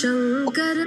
Shankar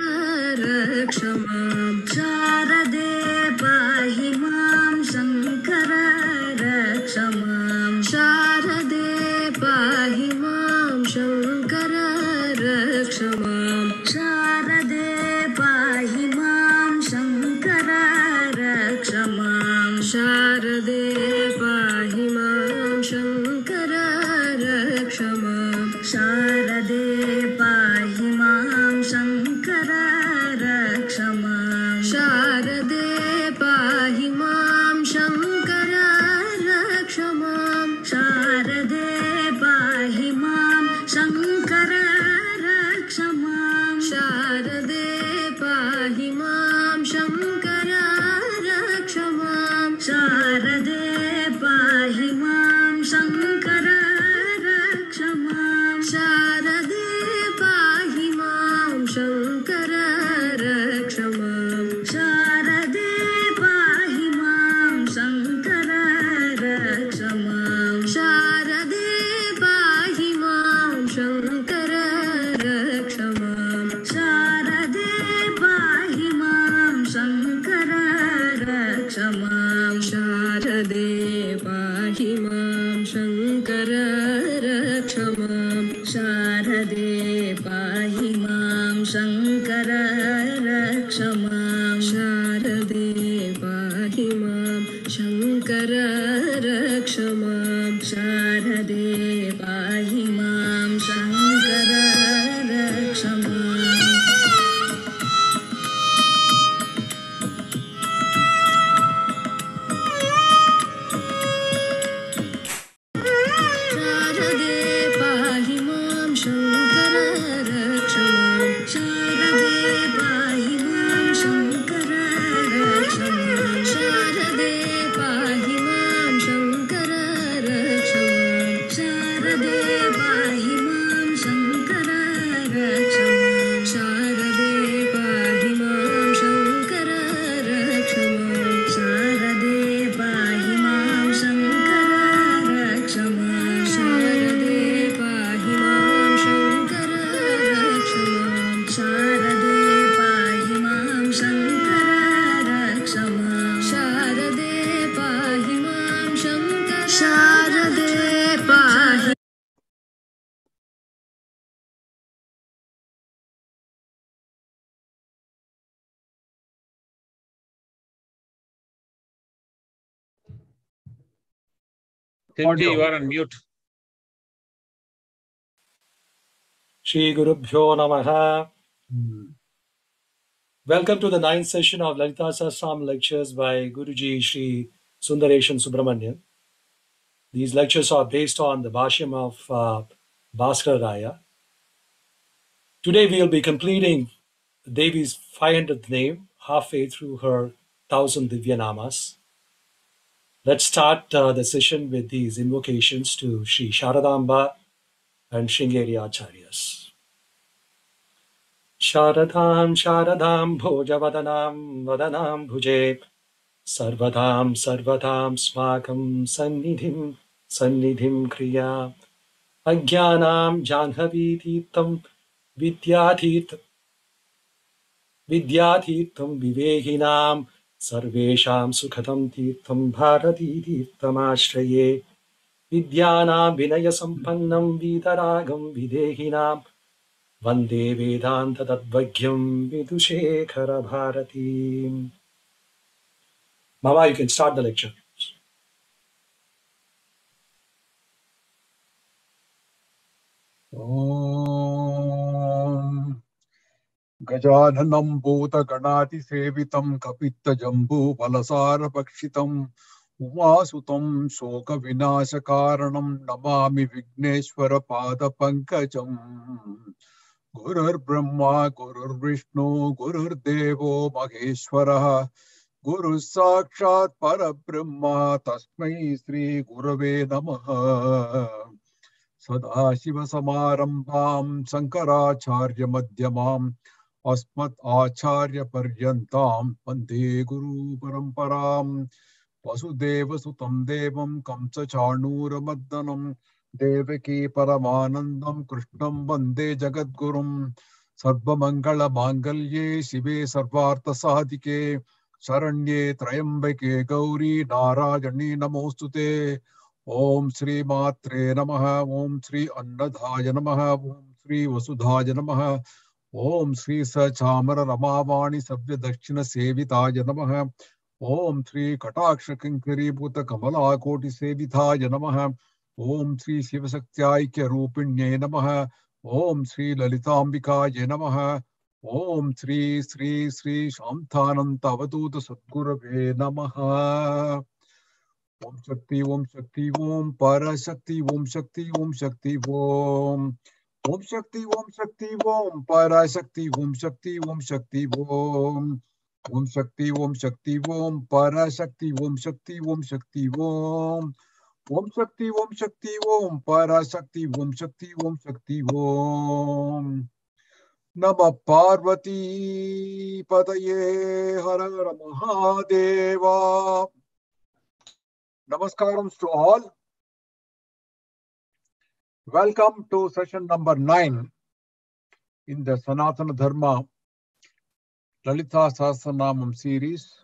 Timji, you are on mute. Shri Gurubhyo Namaha. Welcome to the ninth session of Lalita Sahasram lectures by Guruji Shri Sundaresan Subramanian. These lectures are based on the Bhashyam of uh, Bhaskar Raya. Today we will be completing Devi's 500th name, halfway through her 1000 Divyanamas. Let's start uh, the session with these invocations to Sri Sharadamba and Shringeri Acharyas. Sharadam Sharadam Bhojavadanam Vadanam Bhuje Sarvadam Sarvadam Smakam Sannidhim Sannidhim Kriya Ajnanam Janhavi Tirtam Vidyathirt Vidyathitam Vivehinam सर्वेषां सुखदं तीर्थं भारतीतीर्थमाश्रये विद्यानां विनयसम्पन्नं वीतरागं विदेहिनां वंदे वेदान्ततद्वज्ञं विदुशेखरभारतीम् Mama, you can start the lecture. Oh. गजाननं भूतगणातिसेवितं कपित्तजम्बूफलसारभक्षितम् उमासुतं शोकविनाशकारणं Namami विघ्नेश्वरपादपङ्कजम्। गुरुर्ब्रह्मा, गुरुर्विष्णु, गुरुर्देवो महेश्वरः गुरुः साक्षात् परब्रह्मा, तस्मै श्रीगुरवे नमः। सदाशिवसमारम्भां, शङ्कराचार्यमध्यमाम् अस्मत् आचार्यपर्यन्तां वंदे गुरुपरम्पराम्। वसुदेवसुतं देवं कंसचाणूरमर्दनं, देवकी परमानन्दं कृष्णं वंदे जगद्गुरुं सर्वमङ्गलमाङ्गल्ये शिवे सर्वार्थसाधिके, शरण्ये त्र्यम्बके गौरी नारायणी नमोऽस्तु ते। ॐ श्रीमात्रे नमः, ॐ श्री अन्नदाय नमः, ॐ श्री वसुधाय नमः। ॐ श्री सचामर दक्षिण सेविताय नमः। ॐ श्री कटाक्ष किङ्करीभूत कमलाकोटि सेविताय नमः। ॐ श्री शिवशक्त्याैक्य रूपिण्ये नमः। ॐ श्री ललिताम्बिकाय नमः। ॐ श्री श्री श्री शान्तानन्त अवधूत सद्गुरवे नमः। ॐ शक्ति ॐ शक्ति, ॐ परशक्ति, ॐ शक्ति ॐ शक्ति, ॐ ओम शक्ति ओम शक्ति ओम पराय शक्ति ओम शक्ति ओम शक्ति ओम ओम शक्ति ओम शक्ति ओम पराय शक्ति ओम शक्ति ओम शक्ति ओम ओम शक्ति ओम शक्ति ओम पराशक्ति ओम शक्ति ओम शक्ति ओम नम पार्वती पतये हर हर महादेवा नमस्कार to all Welcome to session number nine in the Sanatana Dharma Lalita Sahasranamam series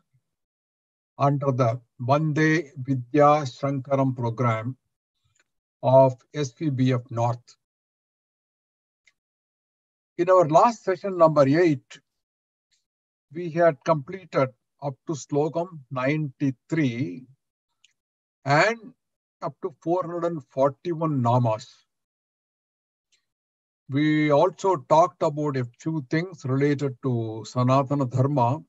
under the Vande Vidya Shankaram program of SVBF North. In our last session number eight, we had completed up to slokam 93 and up to 441 namas. We also talked about a few things related to Sanatana Dharma,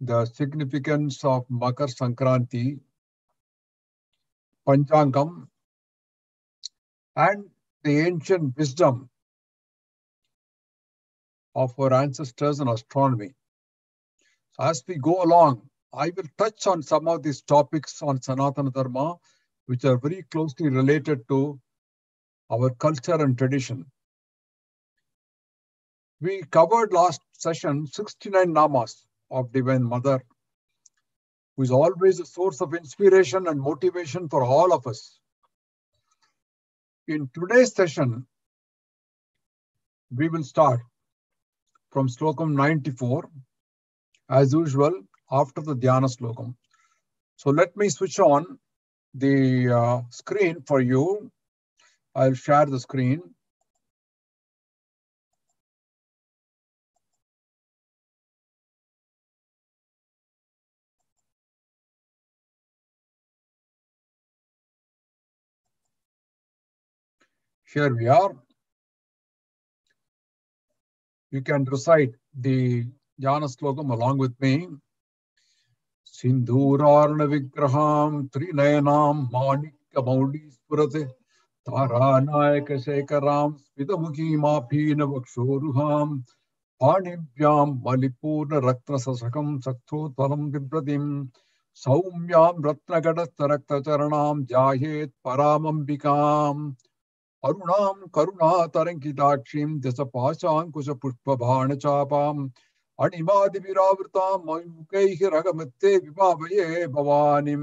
the significance of Makar Sankranti, Panchangam, and the ancient wisdom of our ancestors in astronomy. So as we go along, I will touch on some of these topics on Sanatana Dharma, which are very closely related to our culture and tradition. We covered last session 69 namas of Divine Mother, who is always a source of inspiration and motivation for all of us. In today's session, we will start from Slokam 94. As usual, after the Dhyana Slokam. So let me switch on the uh, screen for you. I'll share the screen. Here we are. You can recite the Dhyana Slokam along with me. Sindhurarna Vikraham Trinayanaam Manika Maudi Purate. तारानायकशेखरां, स्मितमुखीमाफीनवक्षोरुहां, पाणिभ्यां मलिपूर्णरत्नसशकं सक्थोत्पलं बिभ्रतिं सौम्यां रत्नगडस्थरक्तचरणां ध्यायेत् परामम्बिकाम् अरुणां करुणातरङ्किताक्षीं दशपाशाङ्कुशपुष्पबाणचापाम् अणिमादिविरावृतां मयूकैः रगमत्ते विभावये भवानीं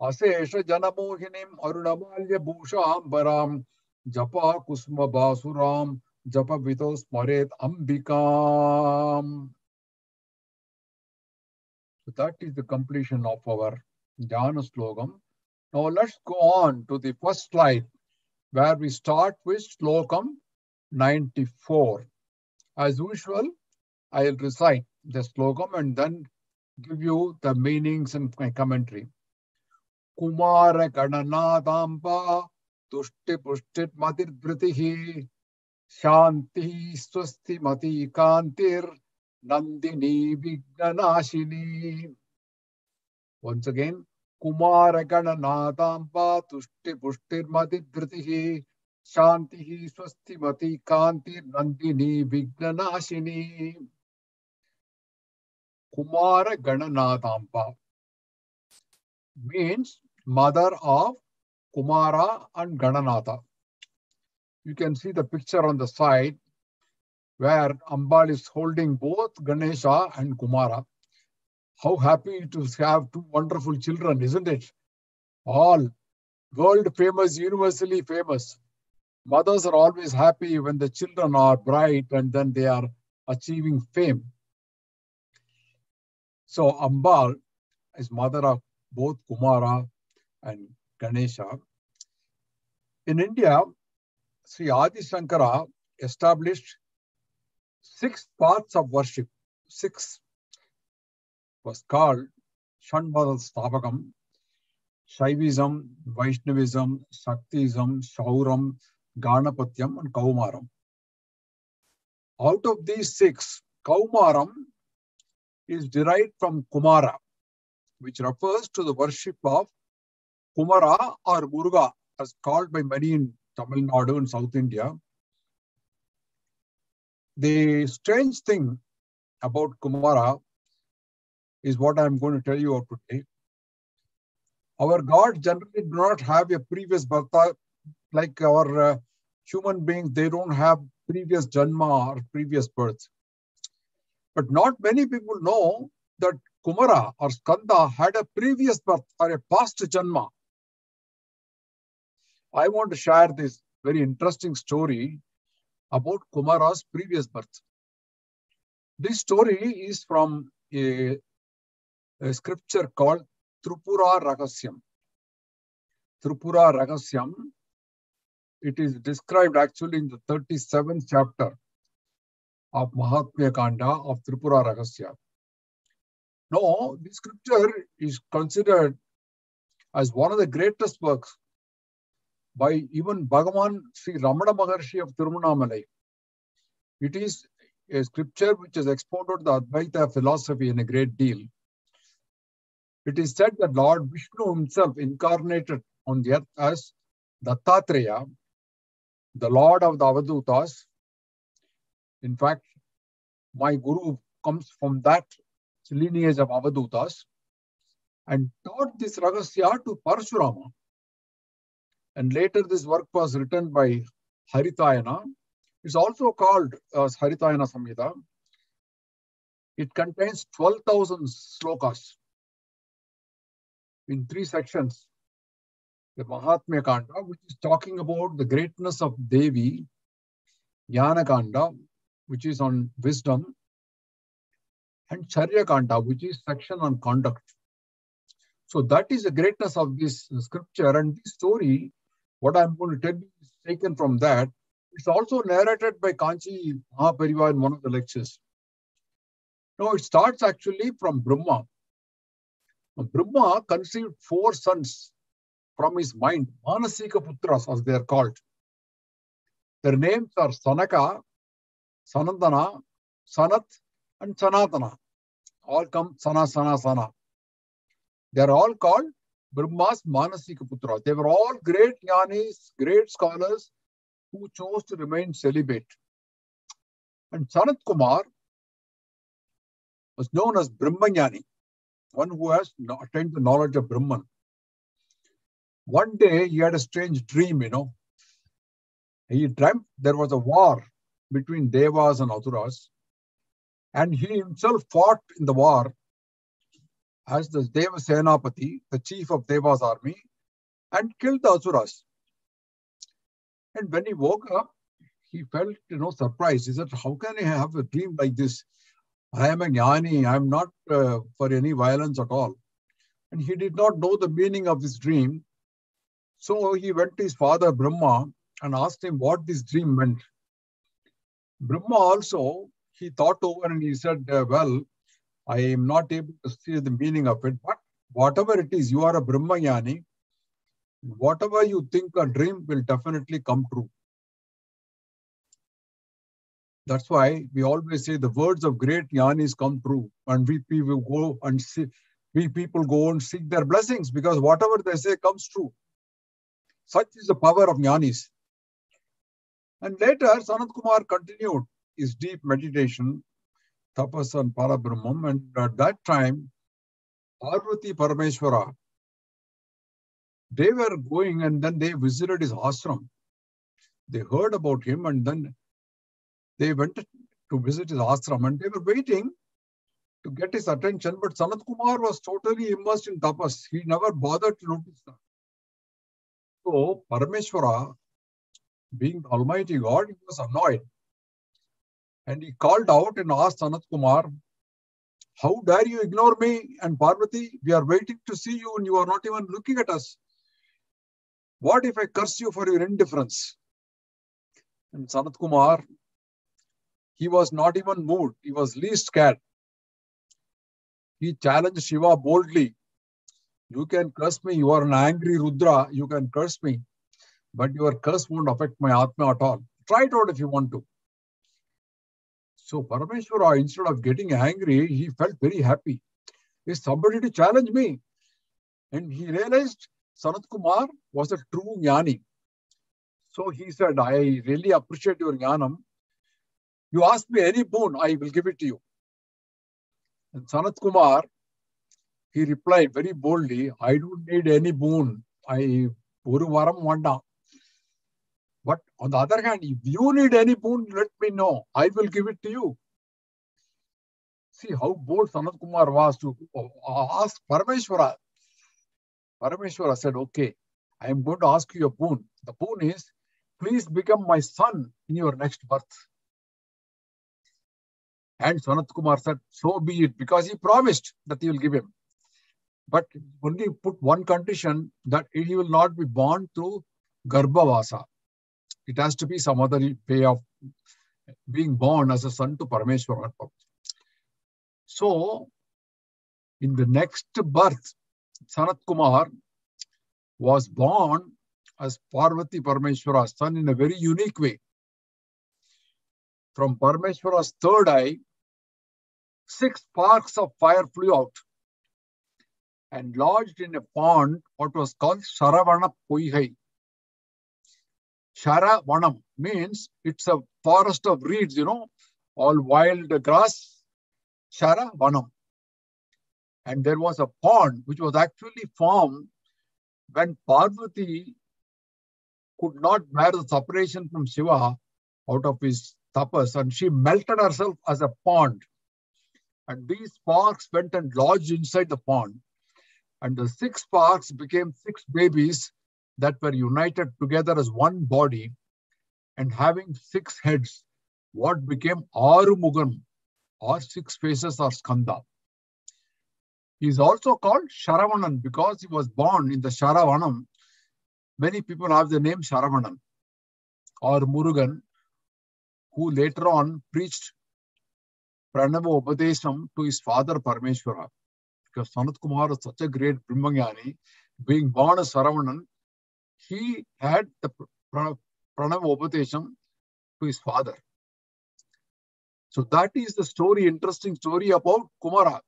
So that is the completion of our Dhyana slogam. Now let's go on to the first slide where we start with slokam 94. As usual, I'll recite the slogam and then give you the meanings and commentary. குமார கணநாதாம்பா துஷ்டி புஷ்டி மதிர்பிருதிகி சாந்தி ஸ்வஸ்தி மதி காந்திர் நந்தினி விக்னநாசினி ஒன்ஸ் அகெயின் குமார கணநாதாம்பா துஷ்டி புஷ்டி மதிர்பிருதிகி சாந்தி ஸ்வஸ்தி மதி காந்திர் நந்தினி விக்னநாசினி குமார கணநாதாம்பா means mother of Kumara and Gananatha. You can see the picture on the side where Ambal is holding both Ganesha and Kumara. How happy to have two wonderful children, isn't it? All world famous, universally famous. Mothers are always happy when the children are bright and then they are achieving fame. So Ambal is mother of both Kumara and Ganesha. In India, Sri Adi Shankara established six paths of worship. Six was called Shanbadal Stavakam, Shaivism, Vaishnavism, Shaktism, Shauram, Ganapatyam, and Kaumaram. Out of these six, Kaumaram is derived from Kumara, which refers to the worship of Kumara or Muruga, as called by many in Tamil Nadu and South India. The strange thing about Kumara is what I'm going to tell you about today. Our gods generally do not have a previous birth, like our uh, human beings, they don't have previous janma or previous birth. But not many people know that Kumara or Skanda had a previous birth or a past Janma. I want to share this very interesting story about Kumara's previous birth. This story is from a, a scripture called Tripura Ragasyam. Tripura Ragasyam, it is described actually in the 37th chapter of Mahatmya Kanda of Tripura Ragasya. Now, this scripture is considered as one of the greatest works by even Bhagavan Sri Ramana Maharshi of Tiruvannamalai. It is a scripture which has expounded the Advaita philosophy in a great deal. It is said that Lord Vishnu himself incarnated on the earth as Dattatreya, the Lord of the Avadutas, in fact, my guru comes from that lineage of Avadutas and taught this Ragasya to Parashurama. And later this work was written by Haritayana. It's also called as Haritayana Samhita. It contains 12,000 slokas in three sections. The Mahatmya Kanda, which is talking about the greatness of Devi, Jnana Kanda, which is on wisdom, and Charya Kanda, which is section on conduct. So that is the greatness of this scripture. And this story, what I'm going to tell you is taken from that. It's also narrated by Kanchi Mahapariva in one of the lectures. No, it starts actually from Brahma. Brahma conceived four sons from his mind, Manasika Putras, as they are called. Their names are Sanaka, Sanandana, Sanat, and Sanatana. All come Sana, Sana, Sana. They are all called Brahma's Manasika Putra. They were all great jnanis, great scholars who chose to remain celibate. And Sanat Kumar was known as Brahmanyani, one who has attained the knowledge of Brahman. One day he had a strange dream, you know. He dreamt there was a war between Devas and Asuras. And he himself fought in the war as the Deva Senapati, the chief of Deva's army, and killed the Asuras. And when he woke up, he felt, you know, surprised. He said, how can I have a dream like this? I am a jnani. I am not uh, for any violence at all. And he did not know the meaning of this dream. So he went to his father Brahma and asked him what this dream meant. Brahma also, he thought over and he said, uh, well, I am not able to see the meaning of it, but whatever it is, you are a Brahmayani. Whatever you think a dream will definitely come true. That's why we always say the words of great Yanis come true. And we, will go and see, we people go and seek their blessings because whatever they say comes true. Such is the power of jnanis. And later, Sanat Kumar continued his deep meditation, tapas and parabrahmam, and at that time, Parvati Parameshwara, they were going and then they visited his ashram. They heard about him and then they went to visit his ashram and they were waiting to get his attention. But Sanat Kumar was totally immersed in tapas. He never bothered to notice that. So Parameshwara, being the Almighty God, he was annoyed. And he called out and asked Sanat Kumar, How dare you ignore me and Parvati? We are waiting to see you and you are not even looking at us. What if I curse you for your indifference? And Sanat Kumar, he was not even moved. He was least scared. He challenged Shiva boldly. You can curse me. You are an angry Rudra. You can curse me. But your curse won't affect my Atma at all. Try it out if you want to. So Parameshwara, instead of getting angry, he felt very happy. Is somebody to challenge me? And he realized Sanat Kumar was a true jnani. So he said, I really appreciate your jnanam. You ask me any boon, I will give it to you. And Sanat Kumar, he replied very boldly, I don't need any boon. I ஒரு vanda. But on the other hand, if you need any boon, let me know. I will give it to you. See how bold Sanat Kumar was to uh, ask Parameshwara. Parameshwara said, Okay, I am going to ask you a boon. The boon is, please become my son in your next birth. And Sanat Kumar said, So be it, because he promised that he will give him. But only put one condition that he will not be born through Garbhavasa. It has to be some other way of being born as a son to Parameshwara. So, in the next birth, Sanat Kumar was born as Parvati Parameshwara's son in a very unique way. From Parameshwara's third eye, six sparks of fire flew out and lodged in a pond, what was called Saravana Poigai. Sharavanam means it's a forest of reeds, you know, all wild grass. Sharavanam. And there was a pond which was actually formed when Parvati could not bear the separation from Shiva out of his tapas and she melted herself as a pond. And these sparks went and lodged inside the pond. And the six sparks became six babies that were united together as one body and having six heads, what became Arumugam, or six faces or Skanda. He is also called Sharavanan because he was born in the Sharavanam. Many people have the name Sharavanan or Murugan, who later on preached Pranava Upadesham to his father Parameshwara. Because Sanat Kumar was such a great Brahmanyani, being born as Saravanan, he had the Pranava Upadesham to his father. So that is the story, interesting story about Kumara.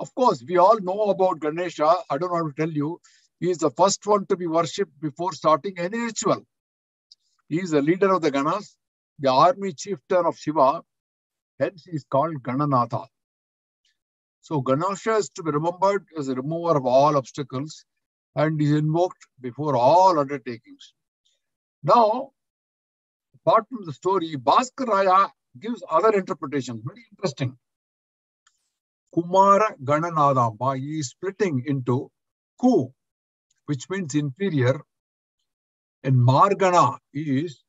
Of course, we all know about Ganesha. I don't want to tell you. He is the first one to be worshipped before starting any ritual. He is the leader of the Ganas, the army chieftain of Shiva. Hence, he is called Gananatha. So, Ganesha is to be remembered as a remover of all obstacles and is invoked before all undertakings. Now, apart from the story, Bhaskaraya gives other interpretations, Very interesting. Kumara Gananadamba is splitting into Ku, which means inferior, and Margana is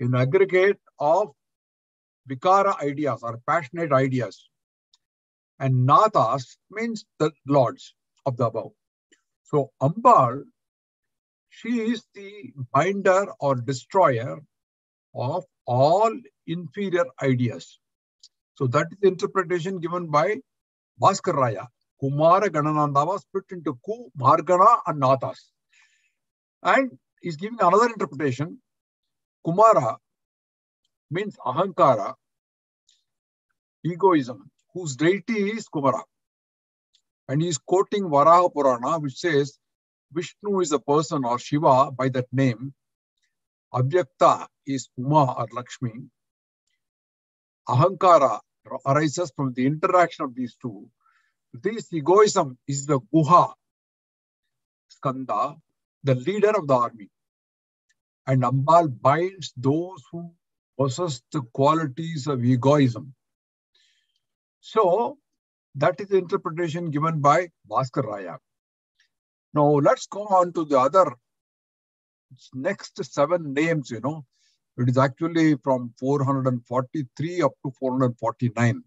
an aggregate of Vikara ideas or passionate ideas. And Nathas means the lords of the above. So Ambal, she is the binder or destroyer of all inferior ideas. So that is the interpretation given by Bhaskar Raya. Kumara was split into Ku, Margana, and Nathas. And he's giving another interpretation. Kumara means Ahankara, egoism, whose deity is Kumara. And he's quoting Varaha Purana, which says Vishnu is a person or Shiva by that name. Avyakta is Uma or Lakshmi. Ahankara arises from the interaction of these two. This egoism is the Guha, Skanda, the leader of the army. And Ambal binds those who possess the qualities of egoism. So, that is the interpretation given by Bhaskar Raya. Now, let's go on to the other next seven names, you know. It is actually from 443 up to 449.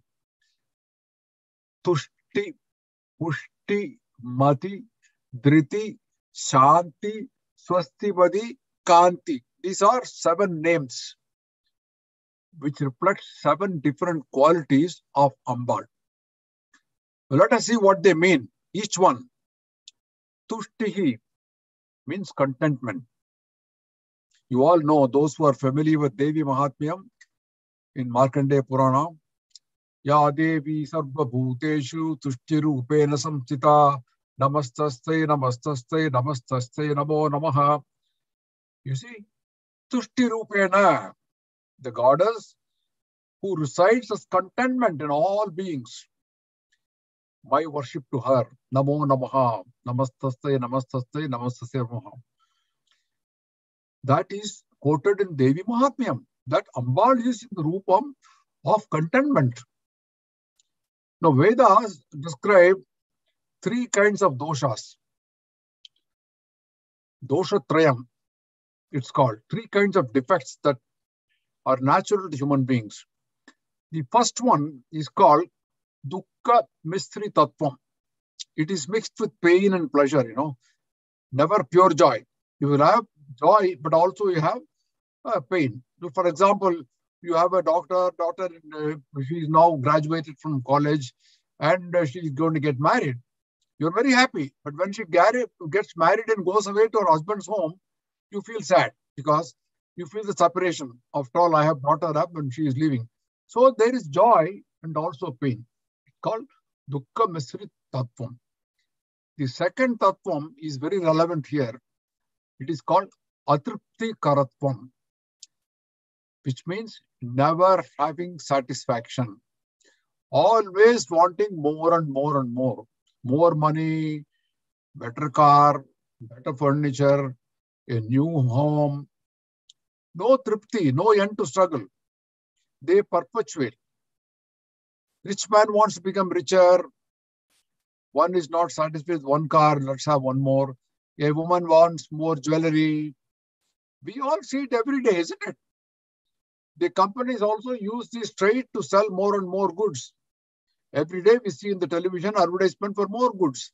Tushti, Pushti, Mati, Driti, Shanti, Swastipadi, Kanti. These are seven names which reflect seven different qualities of Ambal. Let us see what they mean, each one. Tushtihi means contentment. You all know those who are familiar with Devi Mahatmyam in Markandeya Purana. Ya Devi Sarva Bhuteshu Tushtirupena Samstita Namastastai Namastastai Namastastai Namo Namaha. You see, Tushtirupena, the goddess who resides as contentment in all beings. My worship to her. Namo Namaha. Namastastai Namastastai Namastastai Namaha. That is quoted in Devi Mahatmyam. That Ambal is in the Rupam of contentment. Now, Vedas describe three kinds of doshas. Dosha Trayam, it's called. Three kinds of defects that are natural to human beings. The first one is called Dukkha Mistri Tattvam. It is mixed with pain and pleasure, you know, never pure joy. You will have joy, but also you have uh, pain. So for example, you have a doctor, daughter, uh, she is now graduated from college and uh, she is going to get married. You're very happy, but when she gets married and goes away to her husband's home, you feel sad because you feel the separation. After all, I have brought her up and she is leaving. So there is joy and also pain. Called Dukkha Misri Tattvam. The second Tattvam is very relevant here. It is called Atripti Karatvam, which means never having satisfaction. Always wanting more and more and more. More money, better car, better furniture, a new home. No tripti, no end to struggle. They perpetuate. Rich man wants to become richer. One is not satisfied with one car, let's have one more. A woman wants more jewelry. We all see it every day, isn't it? The companies also use this trade to sell more and more goods. Every day we see in the television advertisement for more goods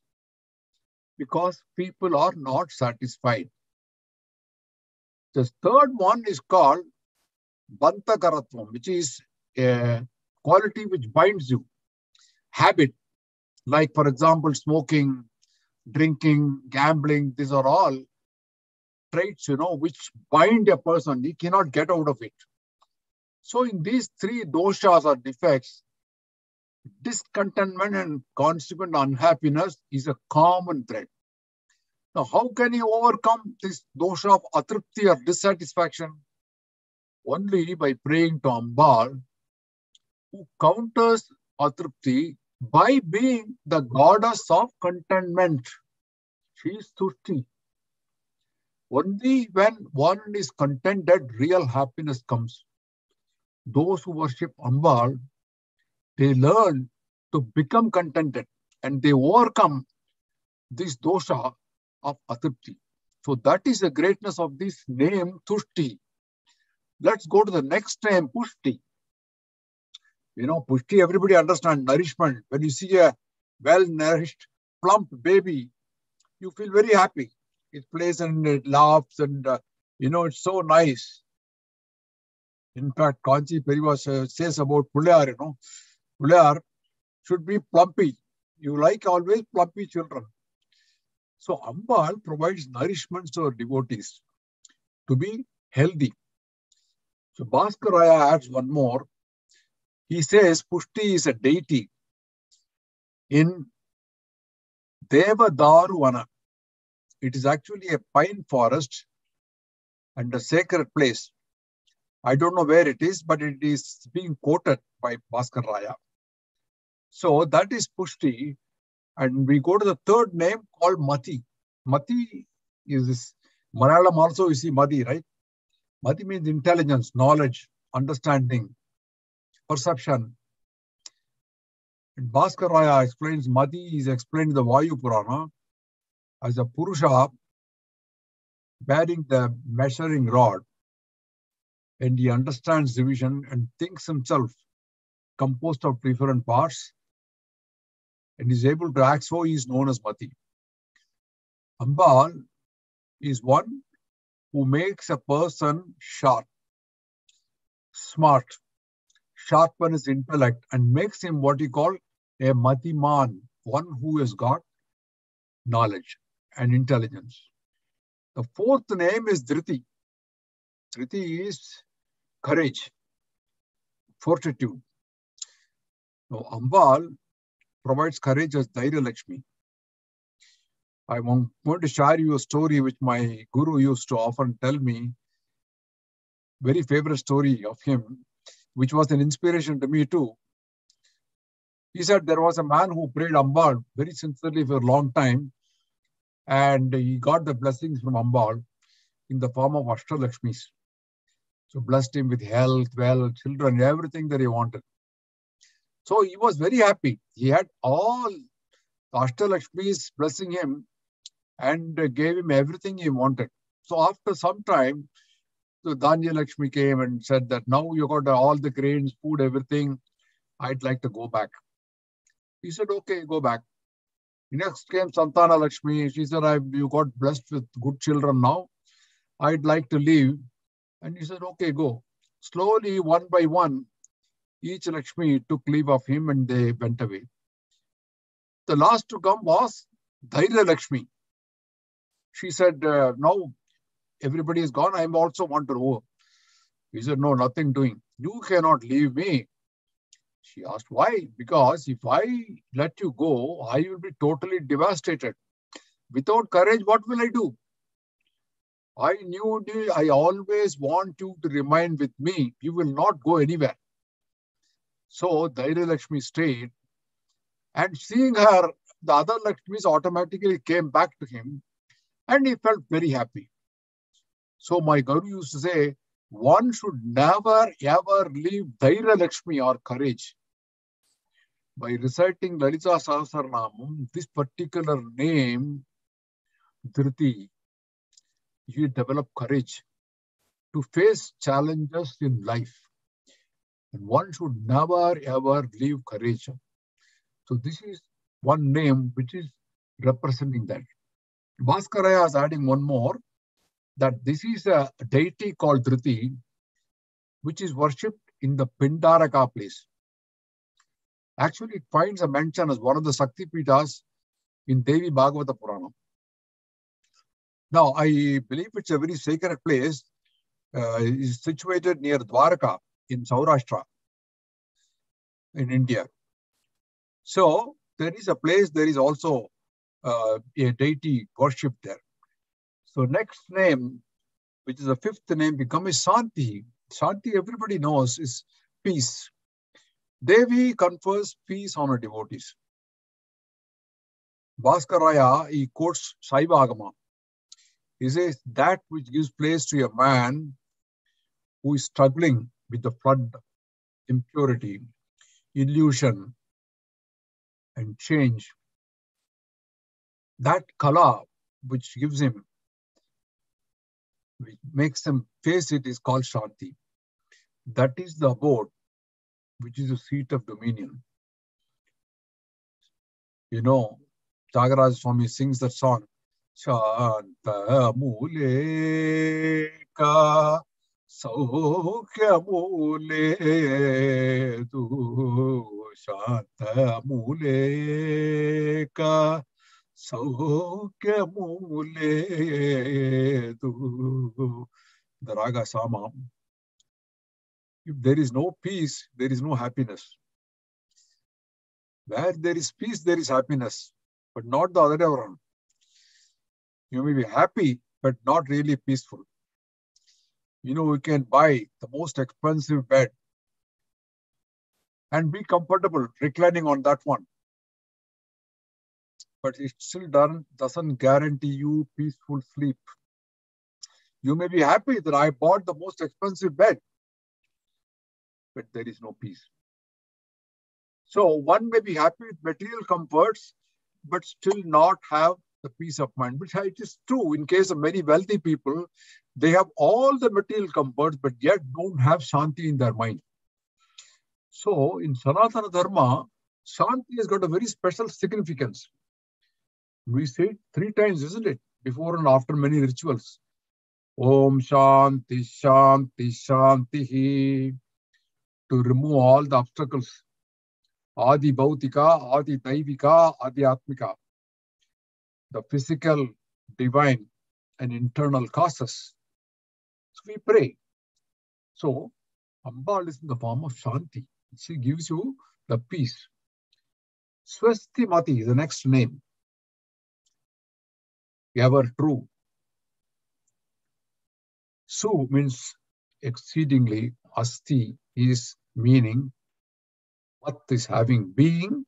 because people are not satisfied. The third one is called Bantakaratvam, which is a quality which binds you. Habit, like for example, smoking, drinking, gambling, these are all traits, you know, which bind a person. He cannot get out of it. So in these three doshas or defects, discontentment and consequent unhappiness is a common thread. Now, how can you overcome this dosha of atripti or dissatisfaction? Only by praying to Ambal, who counters atripti by being the goddess of contentment. She is Tushti. Only when one is contented, real happiness comes. Those who worship Ambal, they learn to become contented and they overcome this dosha of atripti. So that is the greatness of this name, Tushti. Let's go to the next name, Pushti. You know, Pushti, everybody understands nourishment. When you see a well-nourished, plump baby, you feel very happy. It plays and it laughs and, uh, you know, it's so nice. In fact, Kanchi Periva says about Pillaiyar, you know, Pillaiyar should be plumpy. You like always plumpy children. So Ambal provides nourishment to devotees to be healthy. So Bhaskaraya adds one more. He says Pushti is a deity in Devadaruvana. It is actually a pine forest and a sacred place. I don't know where it is, but it is being quoted by Bhaskar Raya. So that is Pushti. And we go to the third name called Mati. Mati is this Malayalam also you see Mati, right? Mati means intelligence, knowledge, understanding, perception. And Bhaskar Raya explains Mati is explained in the Vayu Purana as a Purusha bearing the measuring rod. And he understands division and thinks himself composed of different parts and is able to act so he is known as Mati. Ambal is one who makes a person sharp, smart, sharpen his intellect, and makes him what he call a Matiman, one who has got knowledge and intelligence. The fourth name is Dhriti. Dhriti is courage, fortitude. Now, Ambal provides courage as Dhairya Lakshmi. I want going to share you a story which my guru used to often tell me. Very favorite story of him, which was an inspiration to me too. He said there was a man who prayed Ambal very sincerely for a long time, and he got the blessings from Ambal in the form of Ashtalakshmis. So blessed him with health, wealth, children, everything that he wanted. So he was very happy. He had all Ashtalakshmis blessing him and gave him everything he wanted. So after some time, the Dhanya Lakshmi came and said that now you got all the grains, food, everything. I'd like to go back. He said, okay, go back. Next came Santana Lakshmi. She said, I you got blessed with good children now. I'd like to leave. And he said, okay, go. Slowly, one by one, each Lakshmi took leave of him and they went away. The last to come was Dhairya Lakshmi. She said, uh, now everybody is gone. I also want to go. He said, no, nothing doing. You cannot leave me. She asked, why? Because if I let you go, I will be totally devastated. Without courage, what will I do? I knew I always want you to remain with me. You will not go anywhere. So Dhairya Lakshmi stayed. And seeing her, the other Lakshmis automatically came back to him and he felt very happy. So my Guru used to say, one should never ever leave Dhairya Lakshmi or courage. By reciting Lalita Sahasranamam, this particular name, Dhriti, you develop courage to face challenges in life. And one should never ever leave courage. So this is one name which is representing that. Bhaskaraya is adding one more, that this is a deity called Dhriti, which is worshipped in the Pindaraka place. Actually, it finds a mention as one of the Sakti Pitas in Devi Bhagavata Purana. Now, I believe it's a very sacred place. Uh, is situated near Dwarka in Saurashtra in India. So there is a place, there is also uh, a deity worshipped there. So next name, which is the fifth name, becomes Shanti. Shanti, everybody knows, is peace. Devi confers peace on her devotees. Bhaskaraya, he quotes Saiva Agama. He says, that which gives place to a man who is struggling with the flood, impurity, illusion, and change. That kala, which gives him, which makes them face it, is called Shanti. That is the abode, which is the seat of dominion. You know, Tyagaraja Swami sings that song, Shanta Mule Ka సౌఖ్యము there is no peace there is no happiness. Where there is peace there is happiness but not the other way around. You may be happy but not really peaceful. You know you can buy the most expensive bed and be comfortable reclining on that one. But it still doesn't, guarantee you peaceful sleep. You may be happy that I bought the most expensive bed, but there is no peace. So one may be happy with material comforts, but still not have the peace of mind, which it is true in case of many wealthy people. They have all the material comforts, but yet don't have shanti in their mind. So in Sanatana Dharma, shanti has got a very special significance. We say three times, isn't it? Before and after many rituals. Om Shanti Shanti Shanti to remove all the obstacles. Adi Bhautika, Adi Daivika, Adi Atmika. The physical, divine, and internal causes. So we pray. So Ambal is in the form of Shanti. She gives you the peace. Swasti Mati is the next name. Ever true. Su means exceedingly. Asti is meaning what is having being,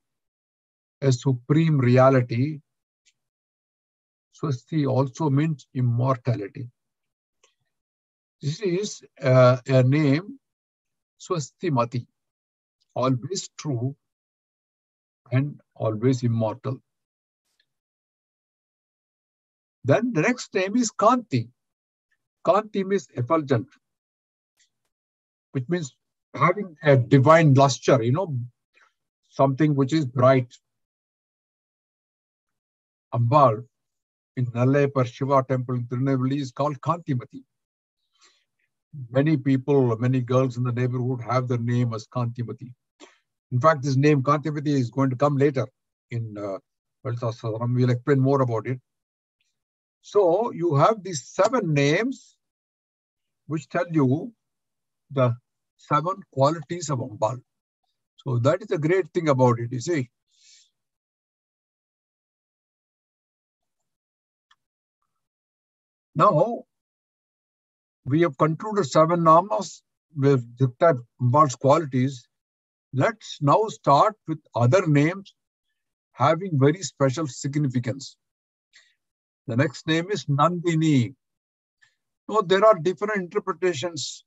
a supreme reality. Swasti also means immortality. This is uh, a name, Swasti Mati, always true and always immortal. Then the next name is Kanti. Kanti means effulgent, which means having a divine luster, you know, something which is bright. Ambal in Nallayapar Shiva temple in Tirunelveli is called Kantimati. Many people, many girls in the neighborhood have their name as Kantimati. In fact, this name Kantimati is going to come later in uh, We'll explain more about it. So you have these seven names which tell you the seven qualities of Ambal. So that is the great thing about it, you see. Now, we have concluded seven namas with described Ambal's qualities. Let's now start with other names having very special significance. The next name is Nandini. Now, there are different interpretations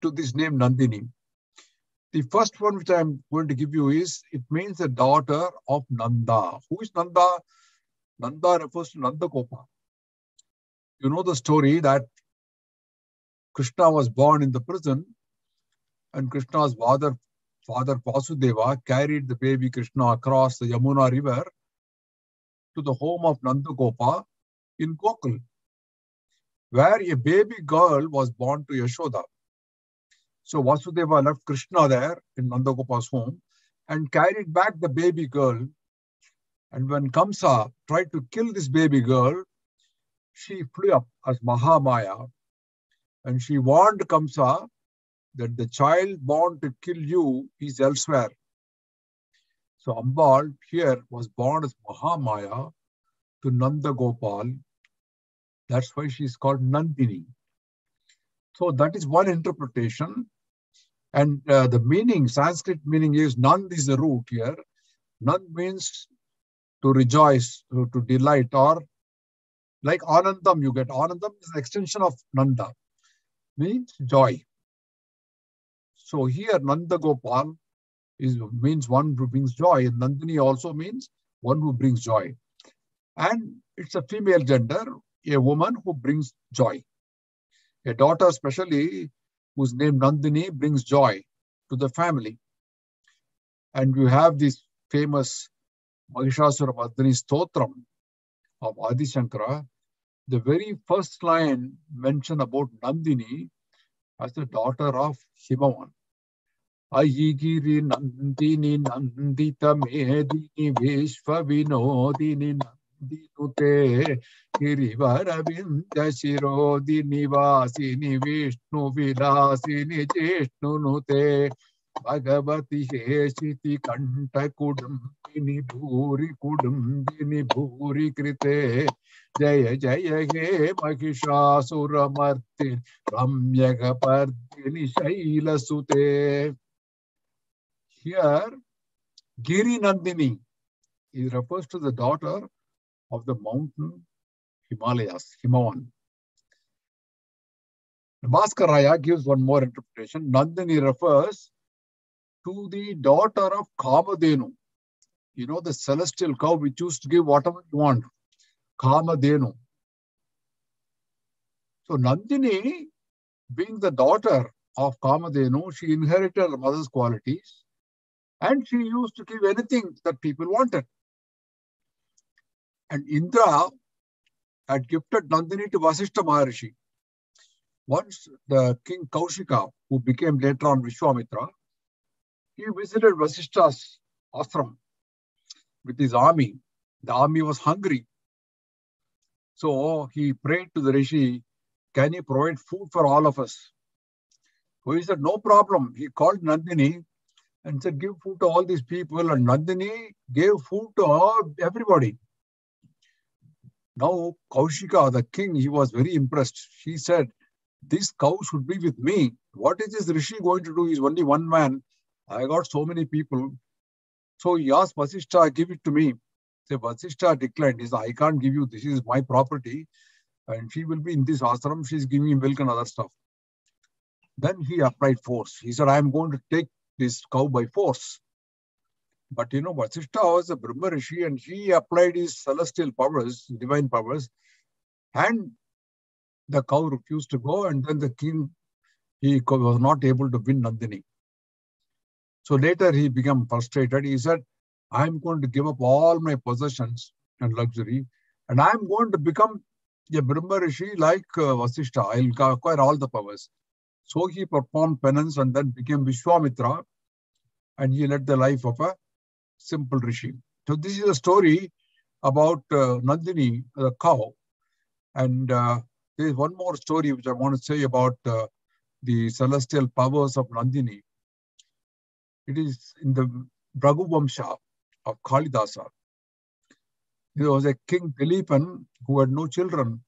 to this name Nandini. The first one which I'm going to give you is it means the daughter of Nanda. Who is Nanda? Nanda refers to Nanda Gopa. You know the story that Krishna was born in the prison and Krishna's father, father Vasudeva carried the baby Krishna across the Yamuna river to the home of Nanda Gopa in Gokul, where a baby girl was born to Yashoda. So Vasudeva left Krishna there in Nandagopa's home and carried back the baby girl. And when Kamsa tried to kill this baby girl, she flew up as Mahamaya and she warned Kamsa that the child born to kill you is elsewhere. So Ambal here was born as Mahamaya to Nanda Gopal. That's why she is called Nandini. So that is one interpretation. And uh, the meaning, Sanskrit meaning is Nand is the root here. Nand means to rejoice, to, to delight, or like Anandam, you get Anandam is an extension of Nanda, means joy. So here Nanda Gopal is means one who brings joy, and Nandini also means one who brings joy. And it's a female gender, a woman who brings joy. A daughter, especially whose name Nandini, brings joy to the family. And you have this famous Mahishasura Mardini Stotram of Adi Shankara. The very first line mentioned about Nandini as the daughter of Himavan. Ayigiri Nandini Nandita Medini Vishva Vinodini Nandinute दिनुते गिरीवरविंद शिरोदि निवासी विष्णु विलासी जिष्णुनुते भगवती शेषिति कंठकुडुंबिनि भूरिकुडुंबिनि भूरी कृते जय जय हे महिषासुरमर्ति रम्यगपर्दिनि शैलसुते here Girinandini is refers to the daughter of the mountain Himalayas, Himavan. Bhaskaraya gives one more interpretation. Nandini refers to the daughter of Kamadenu. You know, the celestial cow which used to give whatever you want. Kamadenu. So Nandini, being the daughter of Kamadenu, she inherited her mother's qualities and she used to give anything that people wanted. And Indra had gifted Nandini to Vasishtha Maharishi. Once the king Kaushika, who became later on Vishwamitra, he visited Vasishtha's ashram with his army. The army was hungry. So he prayed to the Rishi, Can you provide food for all of us? So he said, No problem. He called Nandini and said, Give food to all these people. And Nandini gave food to all, everybody. Now, Kaushika, the king, he was very impressed. She said, This cow should be with me. What is this Rishi going to do? He's only one man. I got so many people. So he asked Vasishtha, give it to me. So Vasishtha declined. He said, I can't give you. This is my property. And she will be in this ashram. She's giving me milk and other stuff. Then he applied force. He said, I am going to take this cow by force. But you know, Vasishtha was a Brahma Rishi and he applied his celestial powers, divine powers, and the cow refused to go. And then the king, he was not able to win Nandini. So later he became frustrated. He said, I'm going to give up all my possessions and luxury, and I'm going to become a Brahma Rishi like uh. I'll acquire all the powers. So he performed penance and then became Vishwamitra, and he led the life of a simple rishi. So this is a story about uh, Nandini, the cow. And uh, there is one more story which I want to say about uh, the celestial powers of Nandini. It is in the Raghu Vamsha of Kalidasa. There was a king Dilipan who had no children.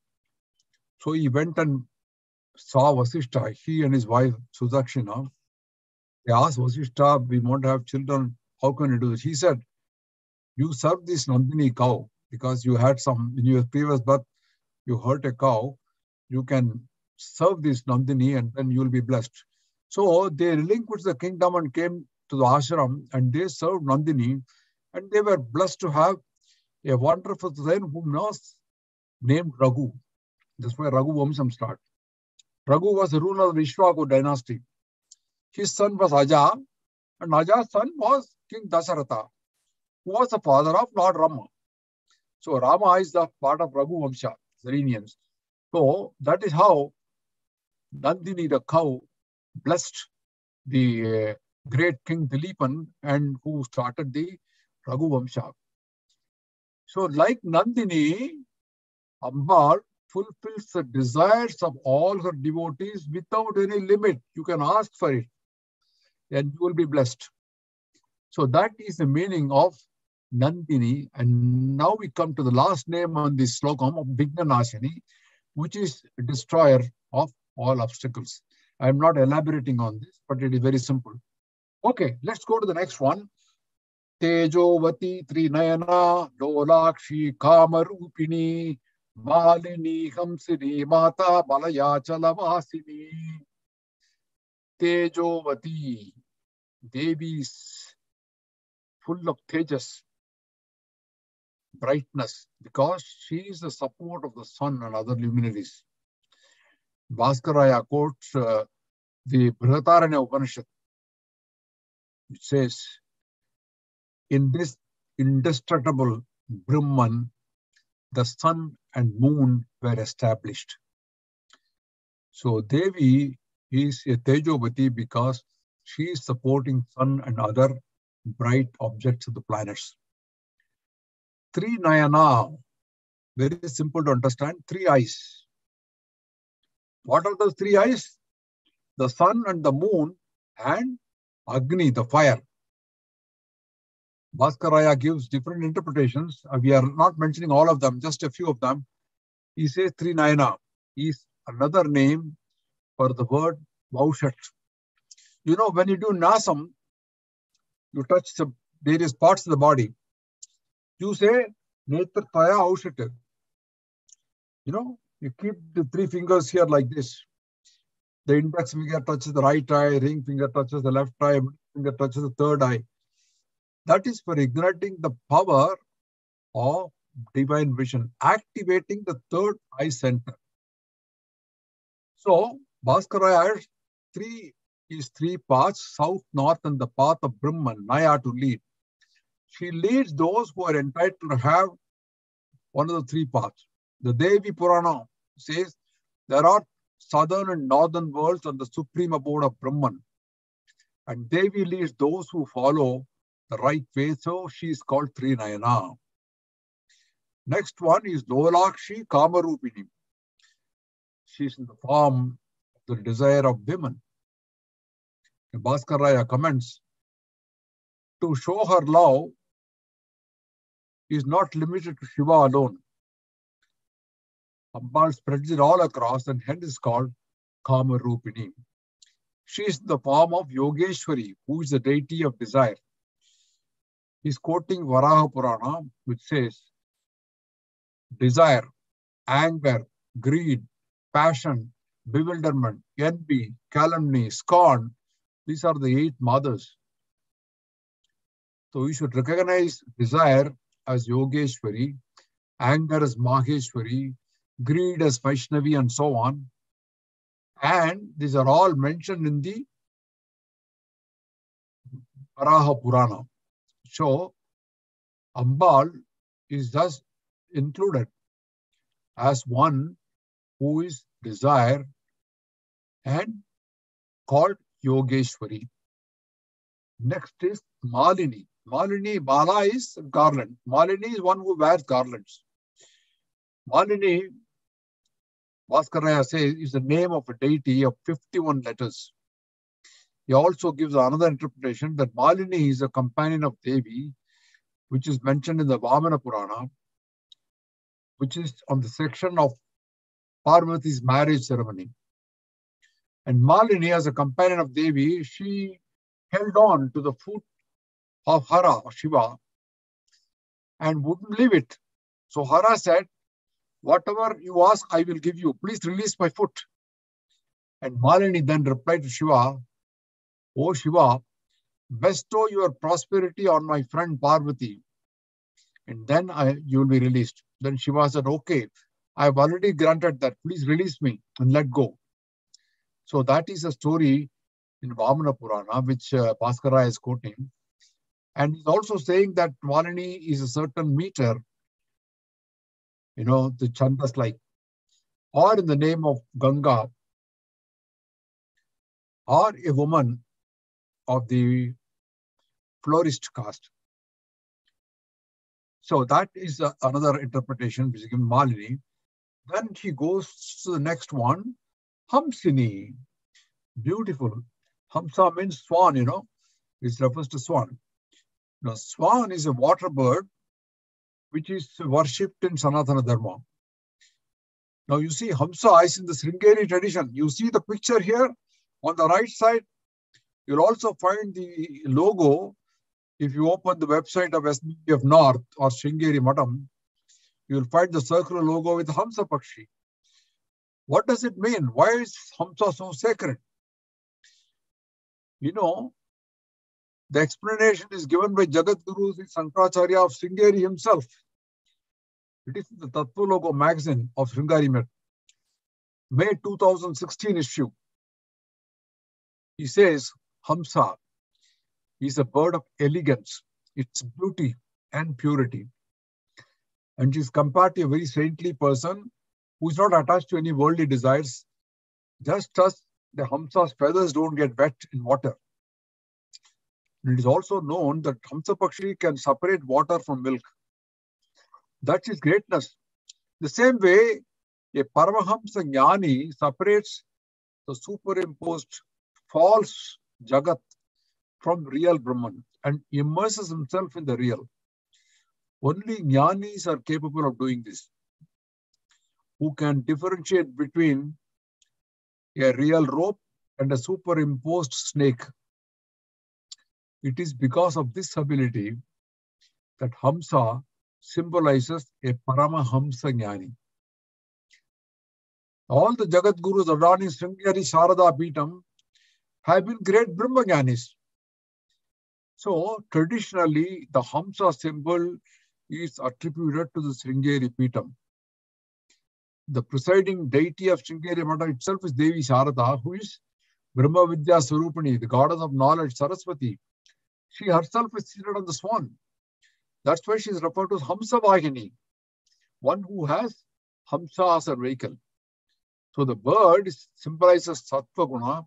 So he went and saw Vasishtha, he and his wife Sudakshina. They asked Vasishtha, we want to have children how can you do this? He said, you serve this Nandini cow because you had some, in your previous birth, you hurt a cow. You can serve this Nandini and then you'll be blessed. So they relinquished the kingdom and came to the ashram and they served Nandini and they were blessed to have a wonderful son whom was named Raghu. That's why Raghu Vamsam start. Raghu was the ruler of the Ishwaku dynasty. His son was Aja and Aja's son was King Dasaratha, who was the father of Lord Rama. So Rama is the part of Raghu Vamsha, Serenians. So that is how Nandini the cow blessed the uh, great King Dilipan and who started the Raghu Vamsha. So like Nandini, Ambal fulfills the desires of all her devotees without any limit. You can ask for it and you will be blessed. So that is the meaning of Nandini. And now we come to the last name on this slokam of Vighnanashini, which is destroyer of all obstacles. I'm not elaborating on this, but it is very simple. Okay, let's go to the next one. Tejovati Trinayana Lolakshi Kamarupini Malini Hamsini Mata Malayachalavasini Tejovati Devi full of tejas, brightness, because she is the support of the sun and other luminaries. Bhaskaraya quotes uh, the Brihadaranya Upanishad, which says, in this indestructible Brahman, the sun and moon were established. So Devi is a Tejovati because she is supporting sun and other bright objects of the planets. Three Nayana, very simple to understand, three eyes. What are those three eyes? The sun and the moon and Agni, the fire. Bhaskaraya gives different interpretations. Uh, we are not mentioning all of them, just a few of them. He says three Trinayana is another name for the word Vaushat. You know, when you do Nasam, you touch the various parts of the body. You say Netraya Aushat. You know, you keep the three fingers here like this. The index finger touches the right eye, ring finger touches the left eye, finger touches the third eye. That is for igniting the power of divine vision, activating the third eye center. So, Bhaskara has three is three paths, south, north, and the path of Brahman, Naya to lead. She leads those who are entitled to have one of the three paths. The Devi Purana says there are southern and northern worlds and the supreme abode of Brahman. And Devi leads those who follow the right way, so she is called Trinayana. Next one is Lolakshi Kamarupini. She is in the form of the desire of women. Bhaskaraya comments, to show her love is not limited to Shiva alone. Ambal spreads it all across and hence is called Kama Rupini. She is the form of Yogeshwari, who is the deity of desire. He's quoting Varaha Purana, which says, desire, anger, greed, passion, bewilderment, envy, calumny, scorn, these are the eight mothers. So we should recognize desire as Yogeshwari, anger as Maheshwari, greed as Vaishnavi, and so on. And these are all mentioned in the Varaha Purana. So Ambal is thus included as one who is desire and called Yogeshwari. Next is Malini. Malini, Mala is garland. Malini is one who wears garlands. Malini, Bhaskaraya says, is the name of a deity of 51 letters. He also gives another interpretation that Malini is a companion of Devi, which is mentioned in the Vamana Purana, which is on the section of Parvati's marriage ceremony. And Malini, as a companion of Devi, she held on to the foot of Hara, Shiva, and wouldn't leave it. So Hara said, Whatever you ask, I will give you. Please release my foot. And Malini then replied to Shiva, O Shiva, bestow your prosperity on my friend Parvati, and then I, you will be released. Then Shiva said, Okay, I have already granted that. Please release me and let go. So that is a story in Vamana Purana, which uh, Bhaskara is quoting. And he's also saying that Malini is a certain meter, you know, the chandas like, or in the name of Ganga, or a woman of the florist caste. So that is uh, another interpretation given Malini. Then he goes to the next one, Hamsini. Beautiful. Hamsa means swan, you know. It refers to swan. Now, swan is a water bird which is worshipped in Sanatana Dharma. Now, you see Hamsa is in the Sringeri tradition. You see the picture here on the right side. You'll also find the logo if you open the website of SBF North or Sringeri Matam. You'll find the circular logo with Hamsa Pakshi. What does it mean? Why is Hamsa so sacred? You know, the explanation is given by Jagat Guru Sankaracharya of Sringeri himself. It is the Tattvaloka magazine of Sringeri Met, May 2016 issue. He says, Hamsa is a bird of elegance, its beauty and purity. And she is compared to a very saintly person who is not attached to any worldly desires, just as the Hamsa's feathers don't get wet in water. It is also known that Hamsa Pakshi can separate water from milk. That's his greatness. The same way, a Paramahamsa Jnani separates the superimposed false Jagat from real Brahman and immerses himself in the real. Only jnanis are capable of doing this, who can differentiate between a real rope and a superimposed snake. It is because of this ability that Hamsa symbolizes a Paramahamsa Jnani. All the Jagat Gurus of Rani Sringeri Sharada Peetam have been great Brahma Jnanis. So traditionally, the Hamsa symbol is attributed to the Sringeri Peetam. The presiding deity of Sringeri Mata itself is Devi Sharada, who is Brahma Vidya Swarupani, the goddess of knowledge, Saraswati. She herself is seated on the swan. That's why she is referred to as Hamsa Vahini, one who has Hamsa as a vehicle. So the bird symbolizes Sattva Guna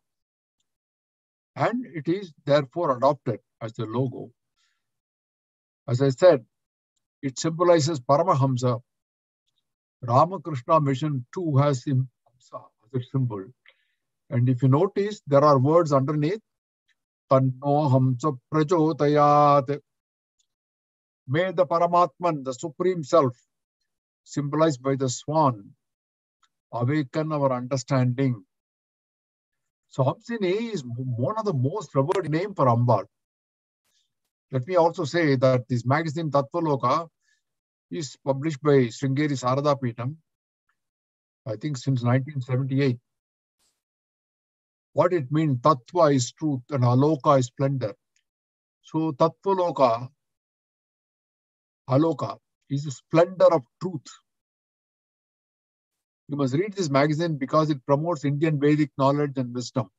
and it is therefore adopted as the logo. As I said, it symbolizes Paramahamsa. Ramakrishna Mission too has him as a symbol. And if you notice, there are words underneath. Tanno Prajotayat. May the Paramatman, the Supreme Self, symbolized by the swan, awaken our understanding. So Hamsini is one of the most revered name for Ambal. Let me also say that this magazine Tattvaloka is published by Sringeri Sarada Peetam, I think since 1978. What it means, Tattva is truth and Aloka is splendor. So Tattvaloka, Aloka, is the splendor of truth. You must read this magazine because it promotes Indian Vedic knowledge and wisdom.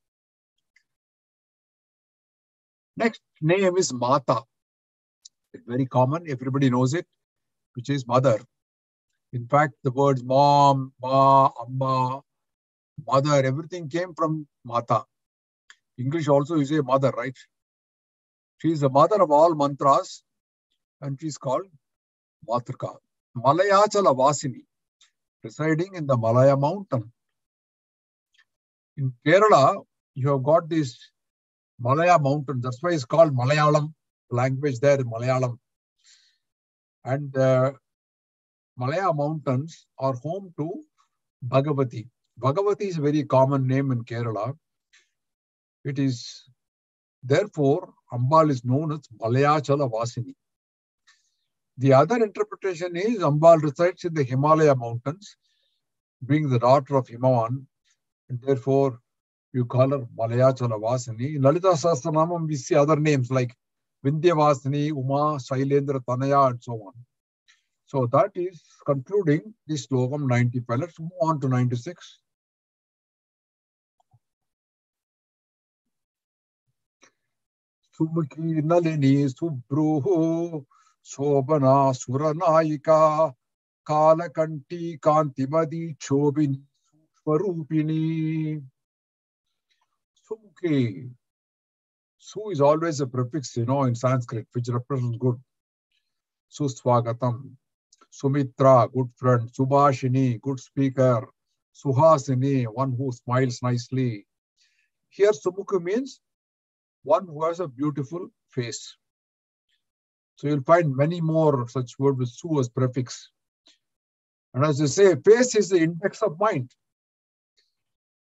Next name is Mata. It's very common, everybody knows it, which is mother. In fact, the words mom, ma, amma, mother, everything came from Mata. English also you a mother, right? She is the mother of all mantras and she is called Matrika. Malayachala Vasini, residing in the Malaya mountain. In Kerala, you have got this Malaya mountain. That's why it's called Malayalam. Language there, Malayalam. And uh, Malaya mountains are home to Bhagavati. Bhagavati is a very common name in Kerala. It is, therefore, Ambal is known as Malayachala Vasini. The other interpretation is Ambal resides in the Himalaya mountains, being the daughter of Himavan, and therefore you call her Malayachala Vasini. In Lalita Sahasranamam, we see other names like Vindhyavasini, Uma, Shailendra, Tanaya, and so on. So that is concluding this slogam 95. Let's move on to 96. Sumaki Nalini Subruho Shobana Suranayika Kalakanti Kantimadi Chobini Swarupini. Sumukhi. Su is always a prefix, you know, in Sanskrit, which represents good. Suswagatam. Sumitra, good friend. Subhashini, good speaker. Suhasini, one who smiles nicely. Here, Sumukhi means one who has a beautiful face. So you'll find many more such words with su as prefix. And as you say, face is the index of mind.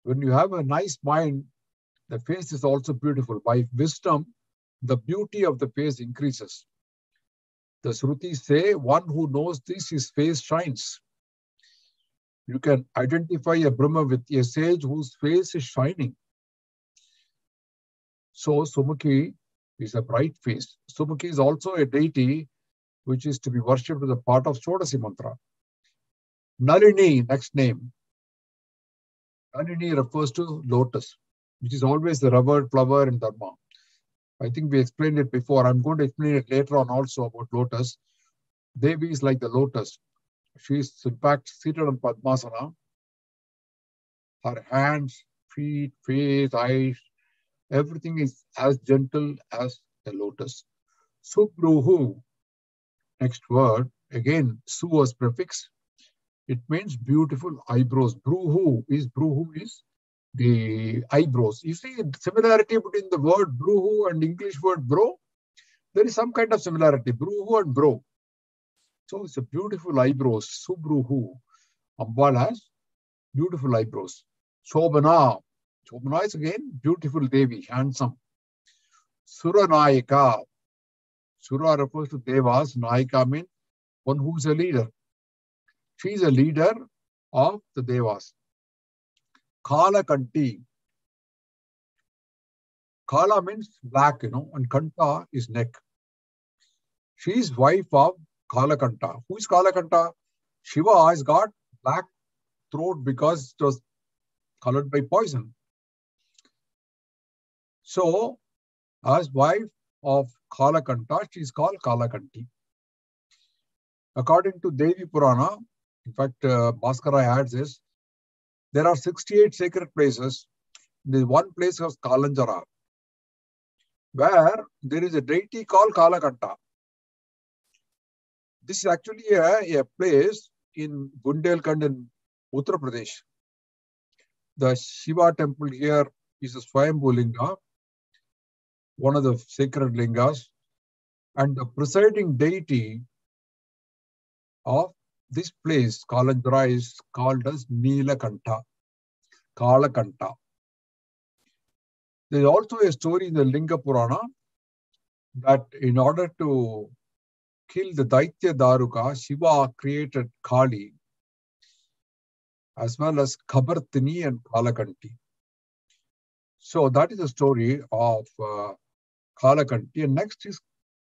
When you have a nice mind, the face is also beautiful. By wisdom, the beauty of the face increases. The Shrutis say, one who knows this, his face shines. You can identify a Brahma with a sage whose face is shining. So Sumukhi is a bright face. Sumukhi is also a deity which is to be worshipped as a part of Shodasi mantra. Nalini, next name. Nalini refers to lotus, which is always the revered flower in Dharma. I think we explained it before. I'm going to explain it later on also about lotus. Devi is like the lotus. She is in fact seated on Padmasana. Her hands, feet, face, eyes, everything is as gentle as the lotus. Subruhu, next word, again, su was prefix. It means beautiful eyebrows. Bruhu is bruhu is the eyebrows. You see similarity between the word bruhu and English word bro? There is some kind of similarity, bruhu and bro. So it's a beautiful eyebrows, subruhu. Ambal has beautiful eyebrows. Shobana. Shobana is again beautiful Devi, handsome. Suranayaka. Sura refers to Devas. Nayaka means one who's a leader. She is a leader of the Devas. Kala Kanti. Kala means black, you know, and Kanta is neck. She is wife of Kalakanta. Who is Kalakanta? Shiva has got black throat because it was colored by poison. So, as wife of Kalakanta, she is called Kala Kalakanti. According to Devi Purana, in fact, uh, Bhaskara adds this, there are 68 sacred places. There's one place called Kalanjara, where there is a deity called Kalakanta. This is actually a, a place in Bundelkhand in Uttar Pradesh. The Shiva temple here is a Swayambhu Linga, one of the sacred lingas, and the presiding deity of this place, Kalanjara, is called as Neelakanta, Kalakanta. There is also a story in the Linga Purana that in order to kill the Daitya Daruka, Shiva created Kali as well as Kabartini and Kalakanti. So that is the story of uh, Kalakanti. And next is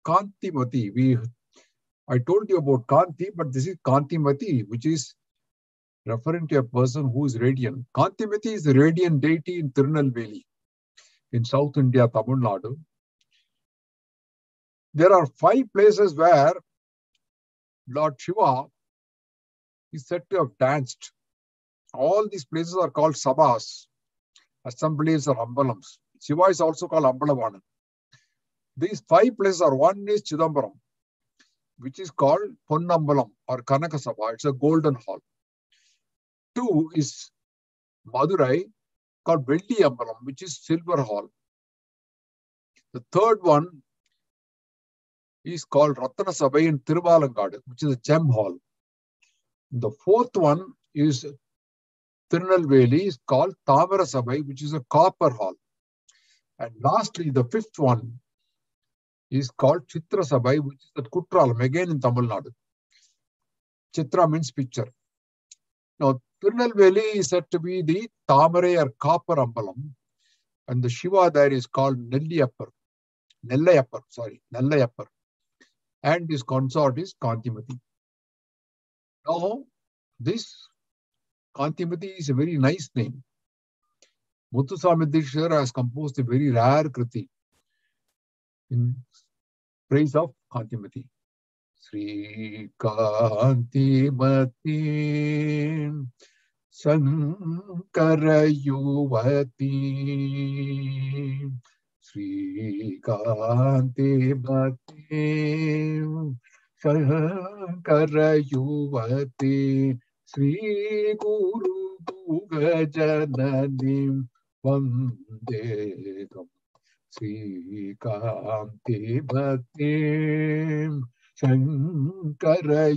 Kantimati. We, I told you about Kanti, but this is Kanti Kantimati, which is referring to a person who is radiant. Kanti Kantimati is the radiant deity in Tirunelveli in South India, Tamil Nadu. There are five places where Lord Shiva is said to have danced. All these places are called sabhas, assemblies or ambalams. Shiva is also called Ambalavanan. These five places are one is Chidambaram, which is called Ponnambalam or Kanaka Sabha. It's a golden hall. Two is Madurai, called Velli Ambalam, which is silver hall. The third one is called Sabai in Tiruvalangadu, which is a gem hall. The fourth one is Tirunelveli, is called Tamara Sabai, which is a copper hall. And lastly, the fifth one is called Chitra Sabai, which is at Kutralam, again in Tamil Nadu. Chitra means picture. Now, Tirunelveli is said to be the Tamare or copper ambalam, and the Shiva there is called Nelliyapar. Nellayapar, sorry, Nellayapar. And his consort is Kantimati. Now, this Kantimati is a very nice name. Dikshitar has composed a very rare kriti in praise of Kantimati. Sri Kantimati Sankara Yuvati Sri Kantimati Sankara Yuvati Sri Guru Gajananim Vandegam Shankara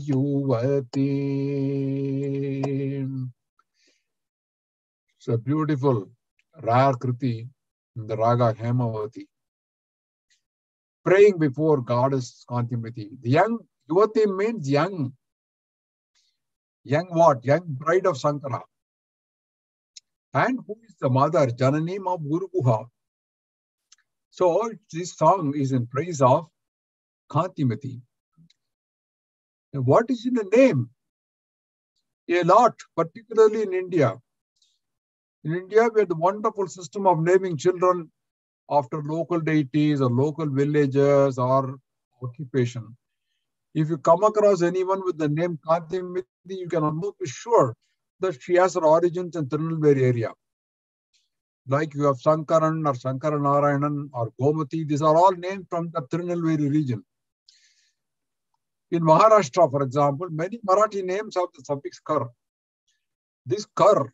Yuvati. It's a beautiful, rare kriti in the Raga Hemavati. Praying before goddess Kantimati. The young Yuvati means young. Young what? Young bride of Sankara. And who is the mother? Jananim of Guru Guha. So this song is in praise of. And what is in the name? A lot, particularly in India. In India, we have the wonderful system of naming children after local deities or local villages or occupation. If you come across anyone with the name Kantimati, you can almost be sure that she has her origins in Tirunelveli area. Like you have Sankaran or Sankaranarayanan or Gomati, these are all named from the Tirunelveli region. In Maharashtra, for example, many Marathi names have the suffix kar. This kar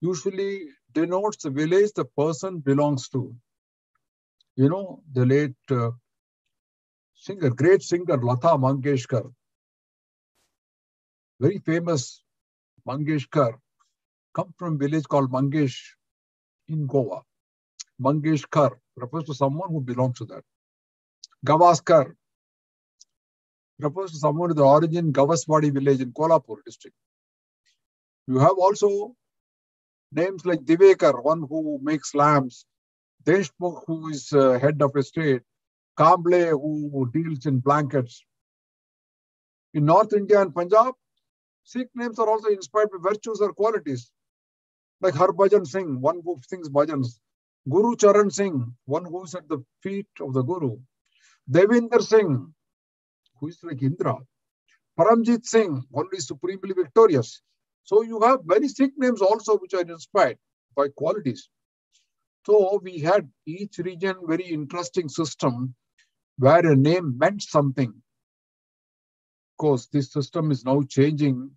usually denotes the village the person belongs to. You know, the late uh, singer, great singer Lata Mangeshkar, very famous Mangeshkar, come from a village called Mangesh in Goa. Mangeshkar refers to someone who belongs to that. Gavaskar refers to someone with the origin Gavaswadi village in Kolhapur district. You have also names like Divekar, one who makes lamps, Deshmukh, who is uh, head of a state, Kamble, who deals in blankets. In North India and Punjab, Sikh names are also inspired by virtues or qualities, like Harbhajan Singh, one who sings bhajans, Guru Charan Singh, one who is at the feet of the Guru, Devinder Singh, who is like Indra, Paramjit Singh, one who is supremely victorious. So you have many Sikh names also which are inspired by qualities. So we had each region very interesting system where a name meant something. Of course, this system is now changing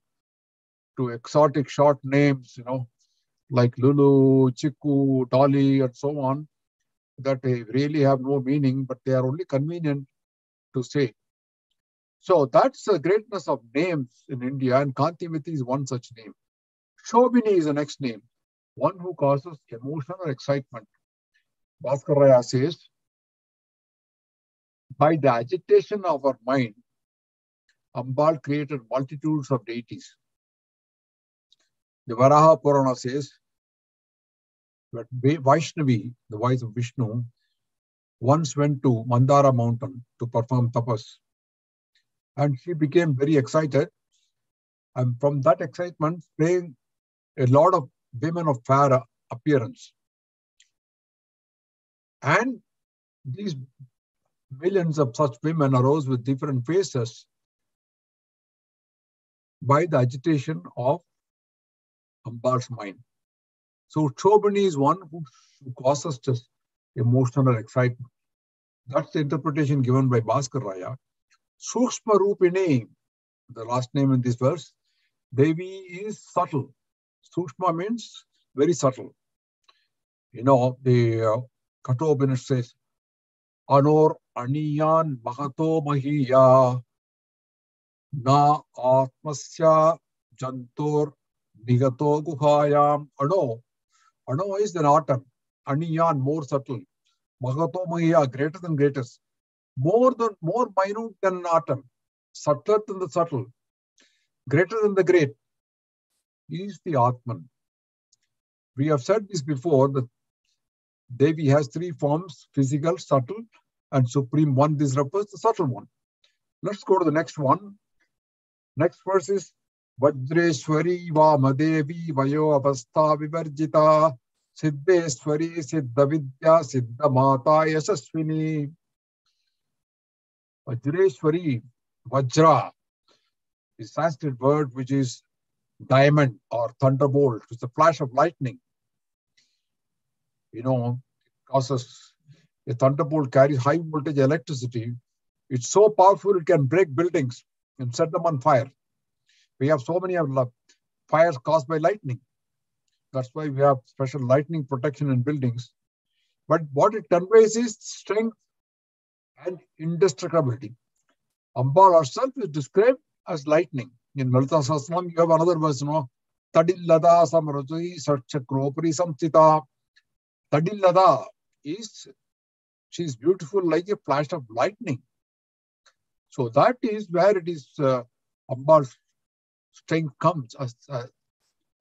to exotic short names, you know, like Lulu, Chiku, Dolly, and so on, that they really have no meaning, but they are only convenient to say. So that's the greatness of names in India, and Kantimati is one such name. Shobini is the next name, one who causes emotion or excitement. Bhaskar says, by the agitation of our mind, Ambal created multitudes of deities. The Varaha Purana says that Vaishnavi, the voice of Vishnu, once went to Mandara mountain to perform tapas. And she became very excited. And from that excitement sprang a lot of women of fair appearance. And these millions of such women arose with different faces by the agitation of Ambal's mind. So Shobini is one who, who causes just emotional excitement. That's the interpretation given by Bhaskar Raya. Sukshma Rupini, the last name in this verse, Devi is subtle. Sukshma means very subtle. You know, the uh, says, Anor Aniyan Mahato Mahiya Na Atmasya Jantor Nigato Guhayam Ano. Ano is an atom. Aniyan, more subtle. Mahato Mahiya, greater than greatest. More than more minute than an atom. Subtler than the subtle. Greater than the great. Is the Atman. We have said this before that Devi has three forms physical, subtle, and supreme. One, this refers the subtle one. Let's go to the next one. Next verse is Vajreshwari Vamadevi Vayo Avastha Vivarjita Siddheshwari Siddha Vidya Siddha Mata Yasaswini. Vajreshwari, Vajra is Sanskrit word which is diamond or thunderbolt. It's a flash of lightning. You know, it causes a thunderbolt carries high voltage electricity. It's so powerful it can break buildings and set them on fire. We have so many of fires caused by lightning. That's why we have special lightning protection in buildings. But what it conveys is strength and indestructibility. Ambal herself is described as lightning. In Lalita Sahasranam, you have another verse, you know, Tadillada samrajui sarchakropari samtita. Tadillada is, she is beautiful like a flash of lightning. So that is where it is, uh, Ambal's strength comes as, uh,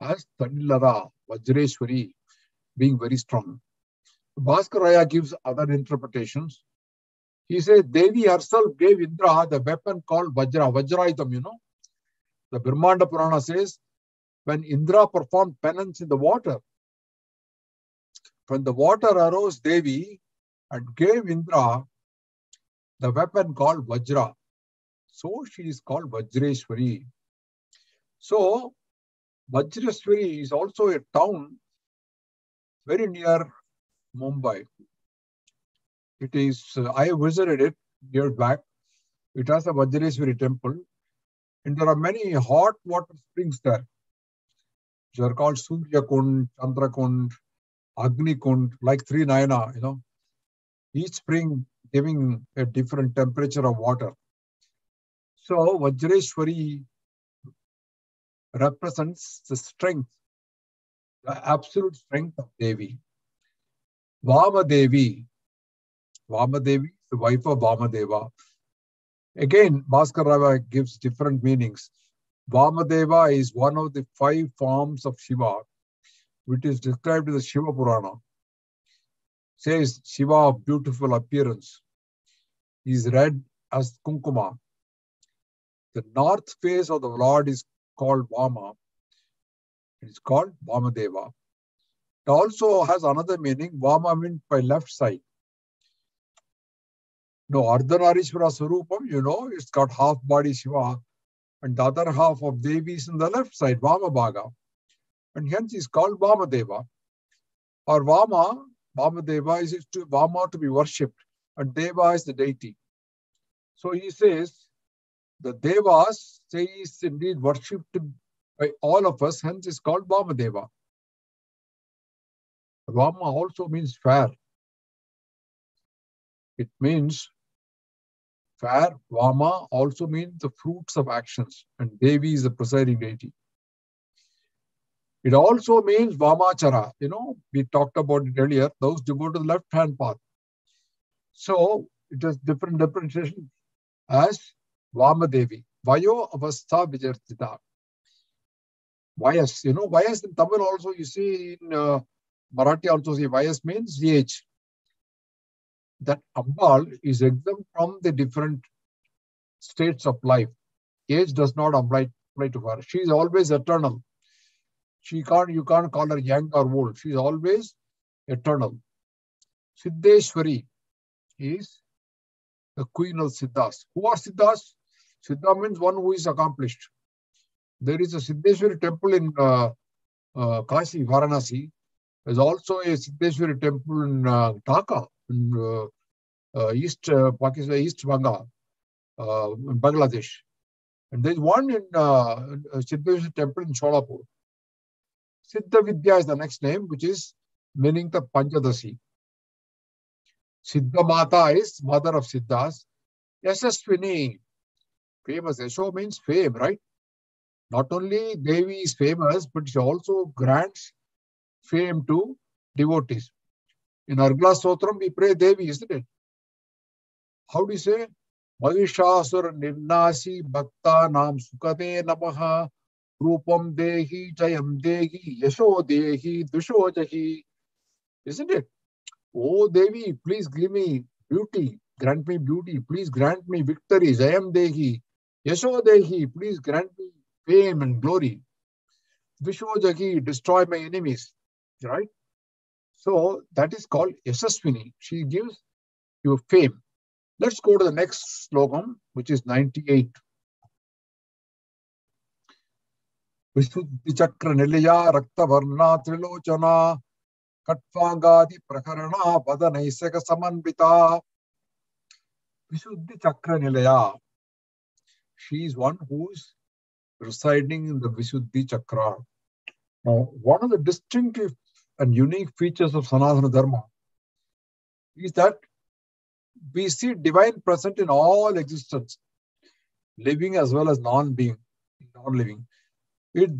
as Tadillada, Vajreshwari, being very strong. Bhaskaraya gives other interpretations. He says Devi herself gave Indra the weapon called Vajra, Vajraitam, you know. The Brahmanda Purana says when Indra performed penance in the water, when the water arose Devi and gave Indra the weapon called Vajra. So she is called Vajreshwari. So Vajreshwari is also a town very near Mumbai. It is, uh, I visited it years back. It has a Vajreshwari temple. And there are many hot water springs there. Which are called Surya Kund, Chandra Kund, Agni Kund, like Three Nayana, you know, each spring giving a different temperature of water. So Vajreshwari represents the strength, the absolute strength of Devi. Vamadevi, Vamadevi, the wife of Vamadeva. Again, Bhaskar Raya gives different meanings. Vamadeva is one of the five forms of Shiva, which is described in the Shiva Purana. Says Shiva of beautiful appearance. He is red as Kunkuma. The north face of the Lord is called Vama. It is called Vamadeva. It also has another meaning. Vama means by left side. No, Ardhanarishvara Sarupam, you know, it's got half body Shiva and the other half of Devi is in the left side, Vama Bhaga. And hence is called Vamadeva. Or Vama, Vamadeva is to Vama to be worshipped, and Deva is the deity. So he says, the Devas say is indeed worshipped by all of us, hence is called Vamadeva. Vama also means fair. It means fair. Vama also means the fruits of actions, and Devi is the presiding deity. It also means Vamachara. You know, we talked about it earlier, those devoted to the left hand path. So it has different differentiation as Vamadevi. Vayo Avastha Vijartita. Vayas, you know, Vayas in Tamil also, you see in uh, Marathi also see Vayas means age. That Ambal is exempt from the different states of life. Age does not apply, apply to her. She is always eternal. She can't, you can't call her young or old. She is always eternal. Siddheshwari is the queen of Siddhas. Who are Siddhas? Siddha means one who is accomplished. There is a Siddheshwari temple in uh, uh, Kashi, Varanasi. There's also a Siddheshwari temple in uh, Dhaka, in uh, uh, East uh, Pakistan, East Bengal, uh, in Bangladesh. And there's one in uh, Siddheshwari temple in Sholapur. Siddha Vidya is the next name, which is meaning the Panchadasi. Siddha Mata is mother of Siddhas. Yasaswini, famous. Yasho means fame, right? Not only Devi is famous, but she also grants fame to devotees. In Argala Stotram, we pray Devi, isn't it? How do you say? Mahishasur Nirnasi Bhakta Nam Sukate Namaha Rupam Dehi Jayam Dehi Yasho Dehi Dusho Jahi. Isn't it? Oh Devi, please give me beauty, grant me beauty, please grant me victory, Jayam Dehi, Yasho Dehi, please grant me fame and glory. Vishwajaki, destroy my enemies. Right? So that is called Yasaswini. She gives you fame. Let's go to the next slogan, which is 98. Visuddhi Chakra Nilaya Rakta Varna Trilochana Katvangadi Prakarana Vadanaisaka Samanvita Visuddhi Chakra Nilaya. She is one who is residing in the Visuddhi Chakra. Now, one of the distinctive and unique features of Sanatana Dharma is that we see divine present in all existence, living as well as non-being, non-living. It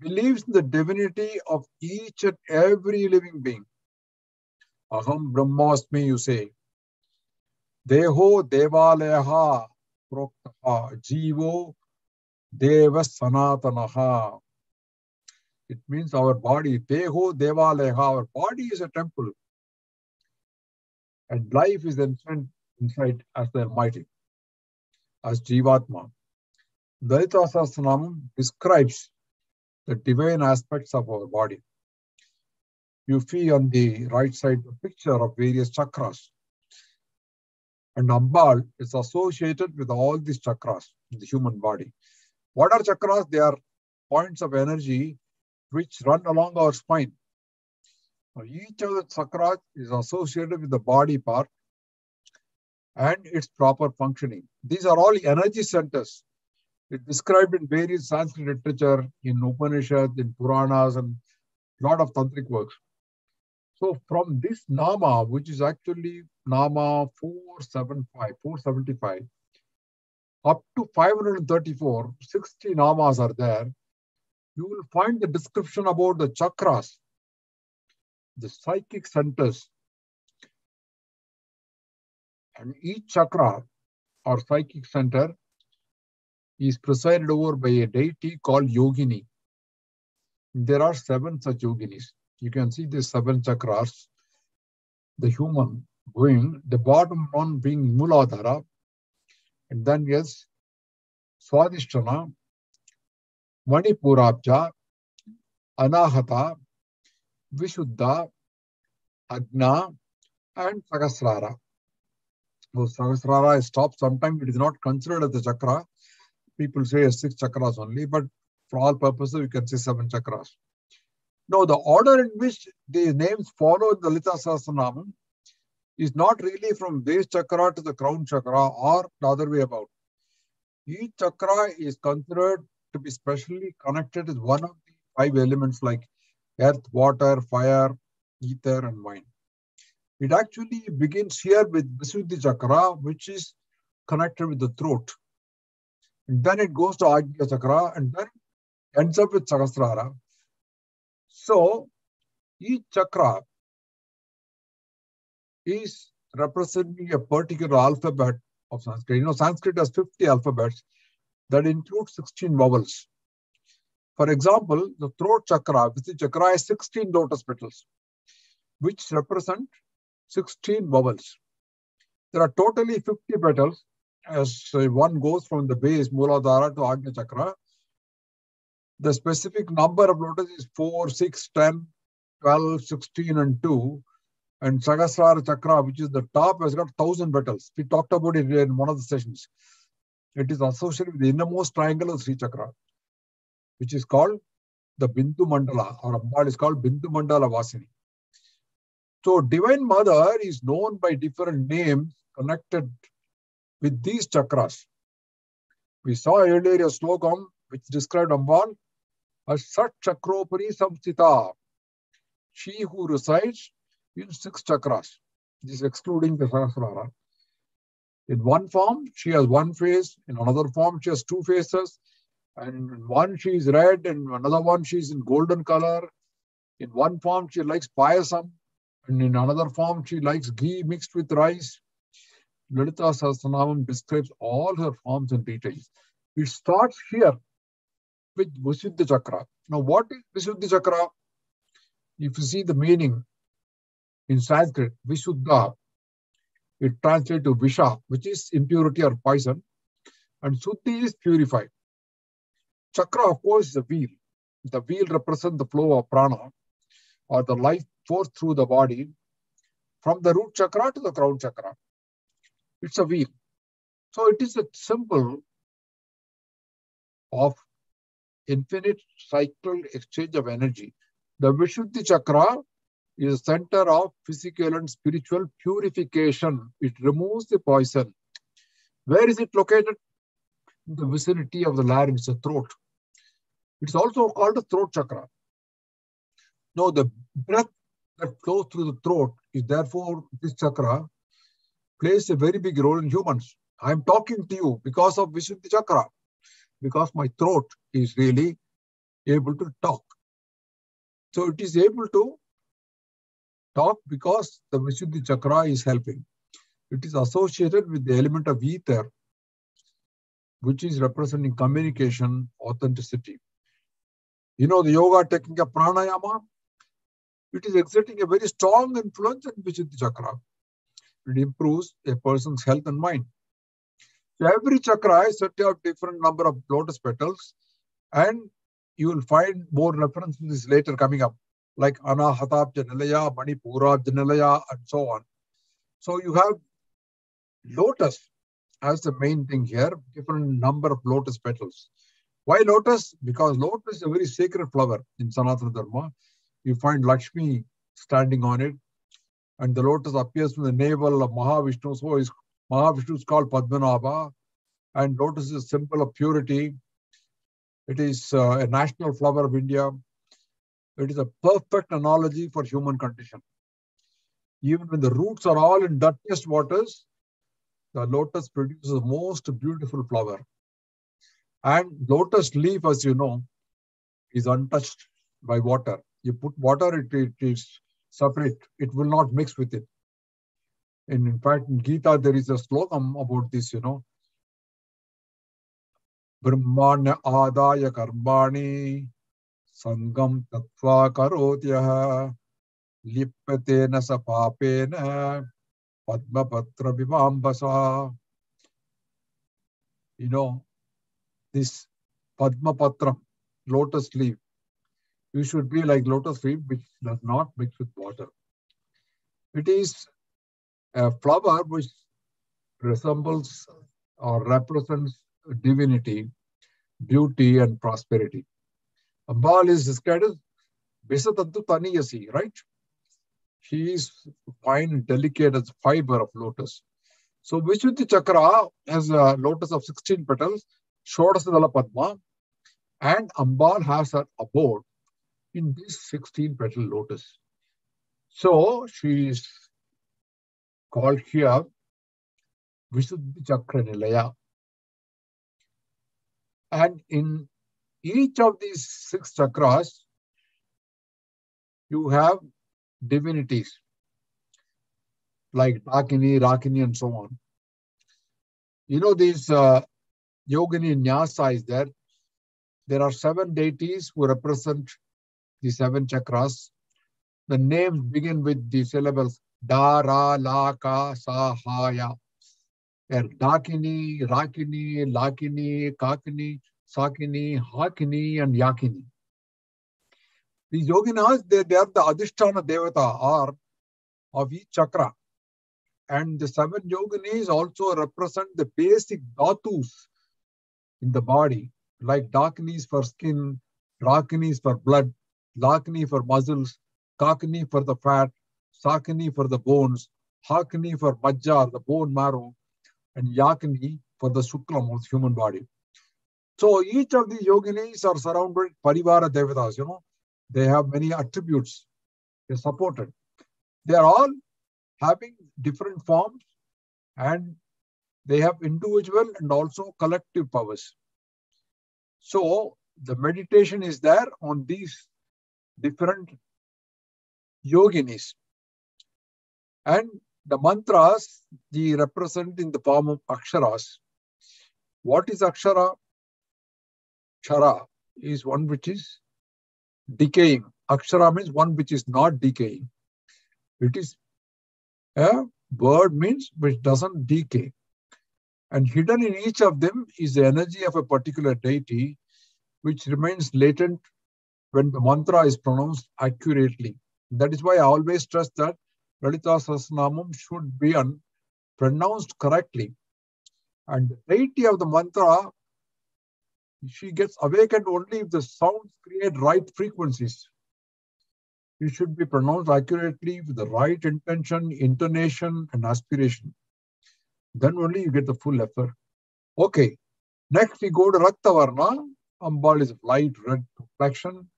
believes in the divinity of each and every living being. Aham Brahmasmi, you say. Deho Devalayaha Deva Sanatanaha. It means our body, Deho Devalayaha, our body is a temple. And life is inside, inside as the Almighty, as Jivatma. Dalita Sahasranam describes the divine aspects of our body. You see on the right side the picture of various chakras. And Ambal is associated with all these chakras in the human body. What are chakras? They are points of energy which run along our spine. Now, each of the chakras is associated with the body part and its proper functioning. These are all energy centers. It's described in various Sanskrit literature, in Upanishads, in Puranas, and a lot of tantric works. So from this Nama, which is actually Nama 475, 475, up to 534, 60 Namas are there. You will find the description about the chakras, the psychic centers. And each chakra or psychic center is presided over by a deity called Yogini. There are seven such yoginis. You can see the seven chakras, the human being, the bottom one being Muladhara, and then yes, Swadhisthana, Manipurabja, Anahata, Vishuddha, Agna, and Sahasrara. So Sahasrara is stopped. Sometimes it is not considered as a chakra. People say six chakras only, but for all purposes, we can say seven chakras. Now, the order in which these names follow the Lita Sahasranamam is not really from base chakra to the crown chakra or the other way about. Each chakra is considered to be specially connected with one of the five elements like earth, water, fire, ether, and wine. It actually begins here with Visuddhi chakra, which is connected with the throat. And then it goes to Agnya chakra and then ends up with Sahasrara. So each chakra is representing a particular alphabet of Sanskrit. You know, Sanskrit has 50 alphabets that include 16 vowels. For example, the throat chakra, is chakra, has 16 lotus petals, which represent 16 vowels. There are totally 50 petals as one goes from the base Muladhara to Agnya chakra. The specific number of lotus is 4, 6, 10, 12, 16, and 2. And Sahasrara chakra, which is the top, has got 1000 petals. We talked about it in one of the sessions. It is associated with the innermost triangle of Sri Chakra, which is called the Bindu Mandala, or Ambal is called Bindu Mandala Vasini. So, Divine Mother is known by different names connected with these chakras. We saw earlier a slogan which described Ambal Sat Chakropari Samsita, she who resides in six chakras. This is excluding the Sahasrara. In one form, she has one face. In another form, she has two faces. And one, she is red. And another one, she is in golden color. In one form, she likes payasam. And in another form, she likes ghee mixed with rice. Lalita Sahasranamam describes all her forms and details. It starts here with Visuddhi Chakra. Now, what is Visuddhi Chakra? If you see the meaning in Sanskrit, Visuddha, it translates to Visha, which is impurity or poison, and Suddhi is purified. Chakra, of course, is a wheel. The wheel represents the flow of prana or the life force through the body from the root chakra to the crown chakra. It's a wheel. So it is a symbol of infinite cycle exchange of energy. The Vishuddhi chakra is a center of physical and spiritual purification. It removes the poison. Where is it located? In the vicinity of the larynx, the throat. It's also called the throat chakra. Now, the breath that flows through the throat is therefore this chakra plays a very big role in humans. I'm talking to you because of Vishuddhi chakra, because my throat is really able to talk. So it is able to talk because the Vishuddhi chakra is helping. It is associated with the element of ether, which is representing communication, authenticity. You know, the yoga technique of pranayama, it is exerting a very strong influence on Vishuddhi chakra. It improves a person's health and mind. So every chakra is set different number of lotus petals, and you will find more references later coming up, like Anahatabja Nilaya, Manipura Nilaya, and so on. So you have lotus as the main thing here, different number of lotus petals. Why lotus? Because lotus is a very sacred flower in Sanatana Dharma. You find Lakshmi standing on it, and the lotus appears from the navel of Mahavishnu. So is Mahavishnu is called Padmanabha, and lotus is a symbol of purity. It is uh, a national flower of India. It is a perfect analogy for human condition. Even when the roots are all in dirtiest waters, the lotus produces the most beautiful flower. And lotus leaf, as you know, is untouched by water. You put water, it, it is separate. It will not mix with it. And in fact, in Gita, there is a slogan about this, you know. ब्रह्मण्य आदाय कर्माणी संगम तत्वा करोत्य लिप्यते न स पापेन पद्मपत्र विमांबसा you know this पद्मपत्र lotus leave you should be like lotus leave which does not mix with water it is a flower which resembles or represents divinity, beauty, and prosperity. Ambal is described as Visatantu Taniyasi, right? She is fine delicate as a fiber of lotus. So Vishuddhi Chakra has a lotus of 16 petals, Shodasadala Padma, and Ambal has her abode in this 16 petal lotus. So she is called here Visuddhi Chakra Nilaya. And in each of these six chakras, you have divinities like Dakini, Rakini, and so on. You know, these uh, Yogini Nyasa is there. There are seven deities who represent the seven chakras. The names begin with the syllables Da, Ra, La, Ka, Sa, Ha, Ya. They're Dakini, Rakini, Lakini, Kakini, Sakini, Hakini, and Yakini. These yoginas, they, they are the Adhisthana Devata or of each chakra. And the seven yoginis also represent the basic dhatus in the body, like Dakinis for skin, Rakinis for blood, Lakini for muscles, Kakini for the fat, Sakini for the bones, Hakini for Majja, the bone marrow, and Yakini for the Suklam of human body. So each of the yoginis are surrounded Parivara Devatas, you know. They have many attributes. They're supported. They are all having different forms and they have individual and also collective powers. So the meditation is there on these different yoginis. And the mantras, they represent in the form of aksharas. What is akshara? Chara is one which is decaying. Akshara means one which is not decaying. It is a word means which doesn't decay. And hidden in each of them is the energy of a particular deity, which remains latent when the mantra is pronounced accurately. That is why I always stress that Lalita Sahasranamam should be un- pronounced correctly. And the deity of the mantra, she gets awakened only if the sounds create right frequencies. It should be pronounced accurately with the right intention, intonation, and aspiration. Then only you get the full effort. Okay. Next we go to Raktavarna. Ambal is light red complexion.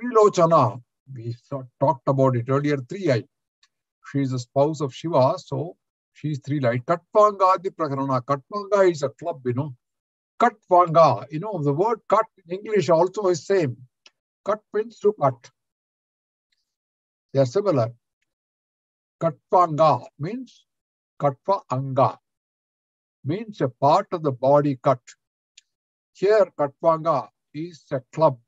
Trilochana, we talked about it earlier, three eye. She is a spouse of Shiva, so she is three light. Katpanga Adi Prakarana. Katpanga is a club, you know. Katpanga, you know, the word cut in English also is same. Cut means to cut. They are similar. Katpanga means Katpa Anga means a part of the body cut. Here, Katpanga is a club.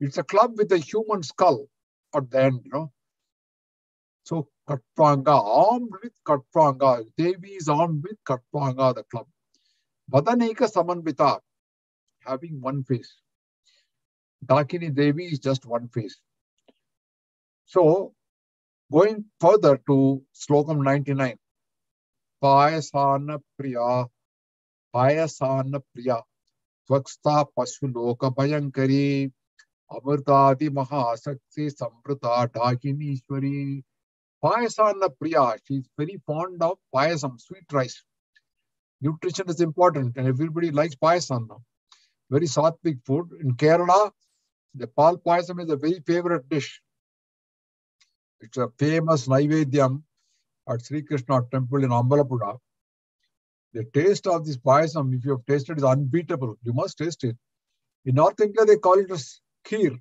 It's a club with a human skull at the end, you know. So Katpanga, armed with Katpanga. Devi is armed with Katpanga, the club. Badanika Samanvita, having one face. Dakini Devi is just one face. So, going further to Slokam 99. Payasana Priya, Payasana Priya, Svaksta Pasuloka Bhayankari, Amrtadi Mahasakti Samprita Dakinishwari. Payasana Priya, she is very fond of payasam, sweet rice. Nutrition is important and everybody likes payasam now. Very sattvic food. In Kerala, the pal payasam is a very favorite dish. It's a famous Naivedyam at Sri Krishna temple in Ambalappuzha. The taste of this payasam, if you have tasted, is unbeatable. You must taste it. In North India, they call it as kheer,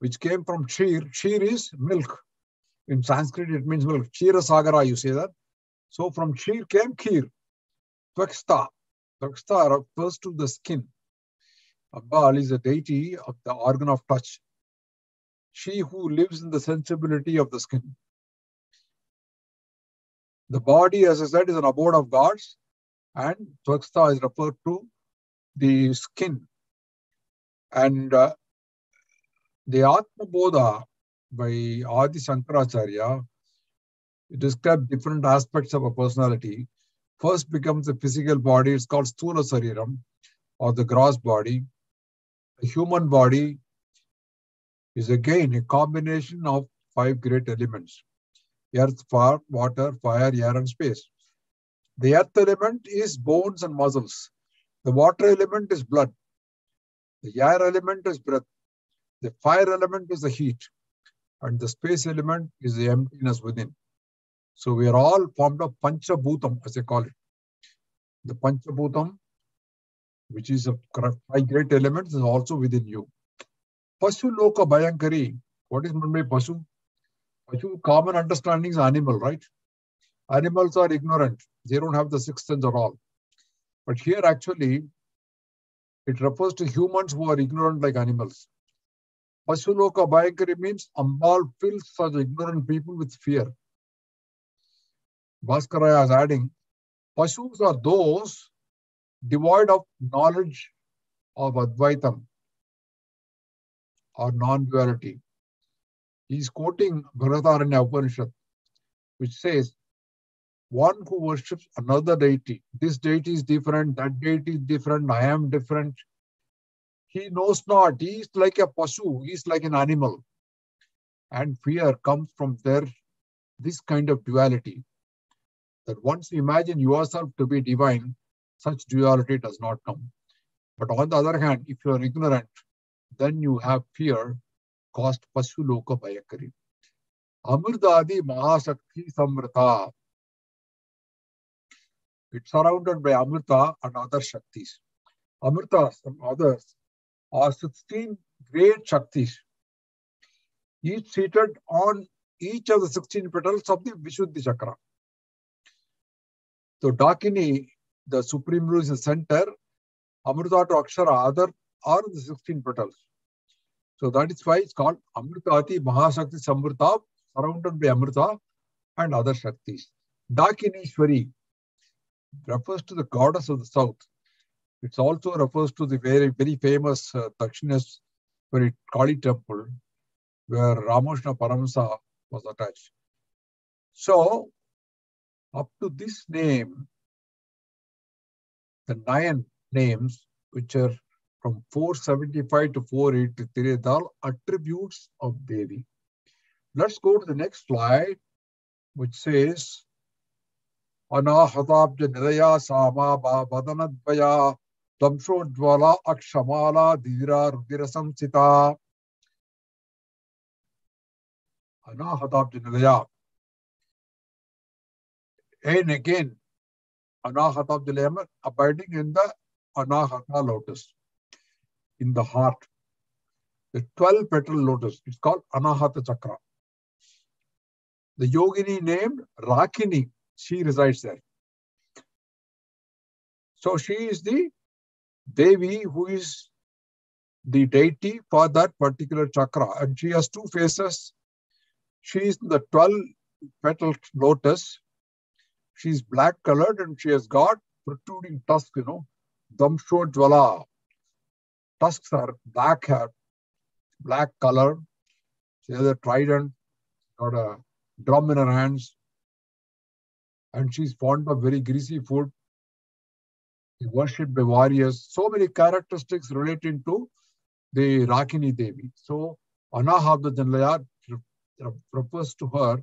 which came from cheer. Cheer is milk. In Sanskrit, it means milk. Chira sagara, you say that. So from cheer came kheer. Tvaksta. Tvaksta refers to the skin. Ambal is a deity of the organ of touch. She who lives in the sensibility of the skin. The body, as I said, is an abode of gods, and Tvaksta is referred to the skin. And uh, the Atma Bodha by Adi Shankaracharya it describes different aspects of a personality. First becomes the physical body, it's called Sthula Sariram, or the gross body. The human body is again a combination of five great elements earth, fire, water, fire, air, and space. The earth element is bones and muscles. The water element is blood. The air element is breath. The fire element is the heat. And the space element is the emptiness within. So we are all formed of Panchabhutam, as they call it. The Panchabhutam, which is a five great elements, is also within you. Pasu Loka Bhayankari. What is meant by Pasu? Pasu, common understanding is animal, right? Animals are ignorant. They don't have the sixth sense at all. But here actually, it refers to humans who are ignorant like animals. Pasuloka Bhayankari means Ambal fills such ignorant people with fear. Bhaskaraya is adding, Pasus are those devoid of knowledge of Advaitam or non-duality. He is quoting Bhagataranya Upanishad, which says, one who worships another deity, this deity is different, that deity is different, I am different. He knows not, he is like a pasu, he is like an animal. And fear comes from there, this kind of duality. That once you imagine yourself to be divine, such duality does not come. But on the other hand, if you are ignorant, then you have fear caused pasu loka bhayakari. Amurdadi mahasakti samrata. It's surrounded by Amrita and other Shaktis. Amrita, and others, are 16 great Shaktis, each seated on each of the 16 petals of the Vishuddhi Chakra. So Dakini, the supreme rule is the center, Amrita to Akshara, other are the 16 petals. So that is why it's called Amritati Mahashakti Samrita, surrounded by Amrita and other Shaktis. Dakinishwari refers to the goddess of the south. It also refers to the very, very famous uh, Kali temple where Ramachandra Paramsa was attached. So, up to this name, the nine names, which are from 475 to 483, are attributes of Devi. Let's go to the next slide, which says, Anahadabja Niraya Sama Vadanatvaya ध्वंसोज्ज्वला अक्षमाला धीरा रुधिर संसिता अनाहताब्ज निलया and again anahatabj nilayam abiding in the anahata lotus in the heart the 12 petal lotus it's called anahata chakra the yogini named rakini she resides there. So she is the Devi who is the deity for that particular chakra. And she has two faces. She is the 12 petal lotus. She is black colored and she has got protruding tusks, you know, Damsho Jwala. Tusks are black hair, black color. She has a trident, got a drum in her hands and she's fond of very greasy food. Worshipped by warriors. So many characteristics relating to the Rakini Devi. So Anahabda Janlaya refers to her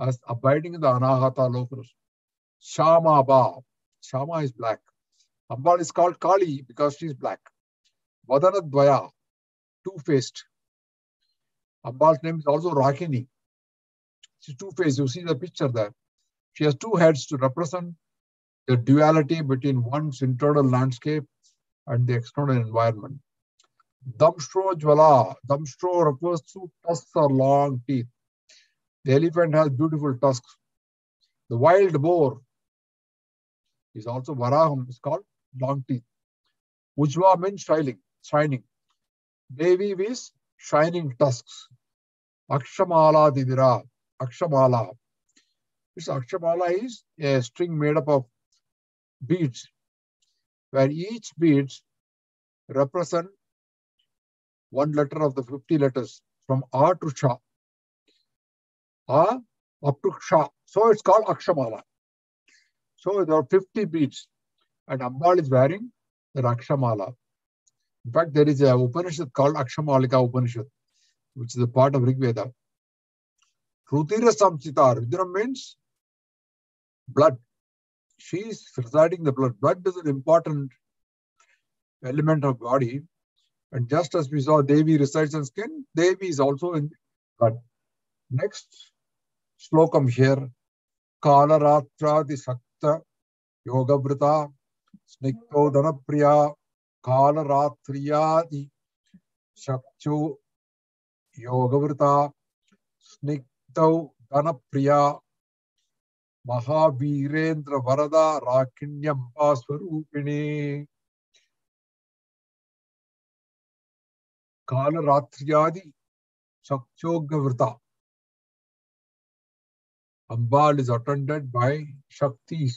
as abiding in the Anahata Lotus. Shama Ba. Shama is black. Ambal is called Kali because she is black. Vadana Dvaya, two-faced. Ambal's name is also Rakini. She's two faced. You see the picture there. She has two heads to represent the duality between one's internal landscape and the external environment. Damstro Jwala. Damstro refers to tusks or long teeth. The elephant has beautiful tusks. The wild boar is also Varaham, is called long teeth. Ujwa means shining, shining. Devi is shining tusks. Akshamala Didira, Akshamala. This Akshamala is a string made up of beads, where each beads represent one letter of the 50 letters from A to Sha. A up to Sha. So it's called Akshamala. So there are 50 beads, and Ambal is wearing the Akshamala. In fact, there is a Upanishad called Akshamalika Upanishad, which is a part of Rig Veda. Rudira. Rudira means blood. She is residing the blood. Blood is an important element of body. And just as we saw Devi resides in skin, Devi is also in blood. Next slokam here. Kalaratradi Sakta Yogavrita Sniktodana Priya Kalaratriyadi Shakchu Yogavrita Sniktau Danapriya महावीरेन्द्र वरदा राखिण्यं स्वरूपिणी कालरात्रियादि शक्तोग्रवृता Ambal is attended by shaktis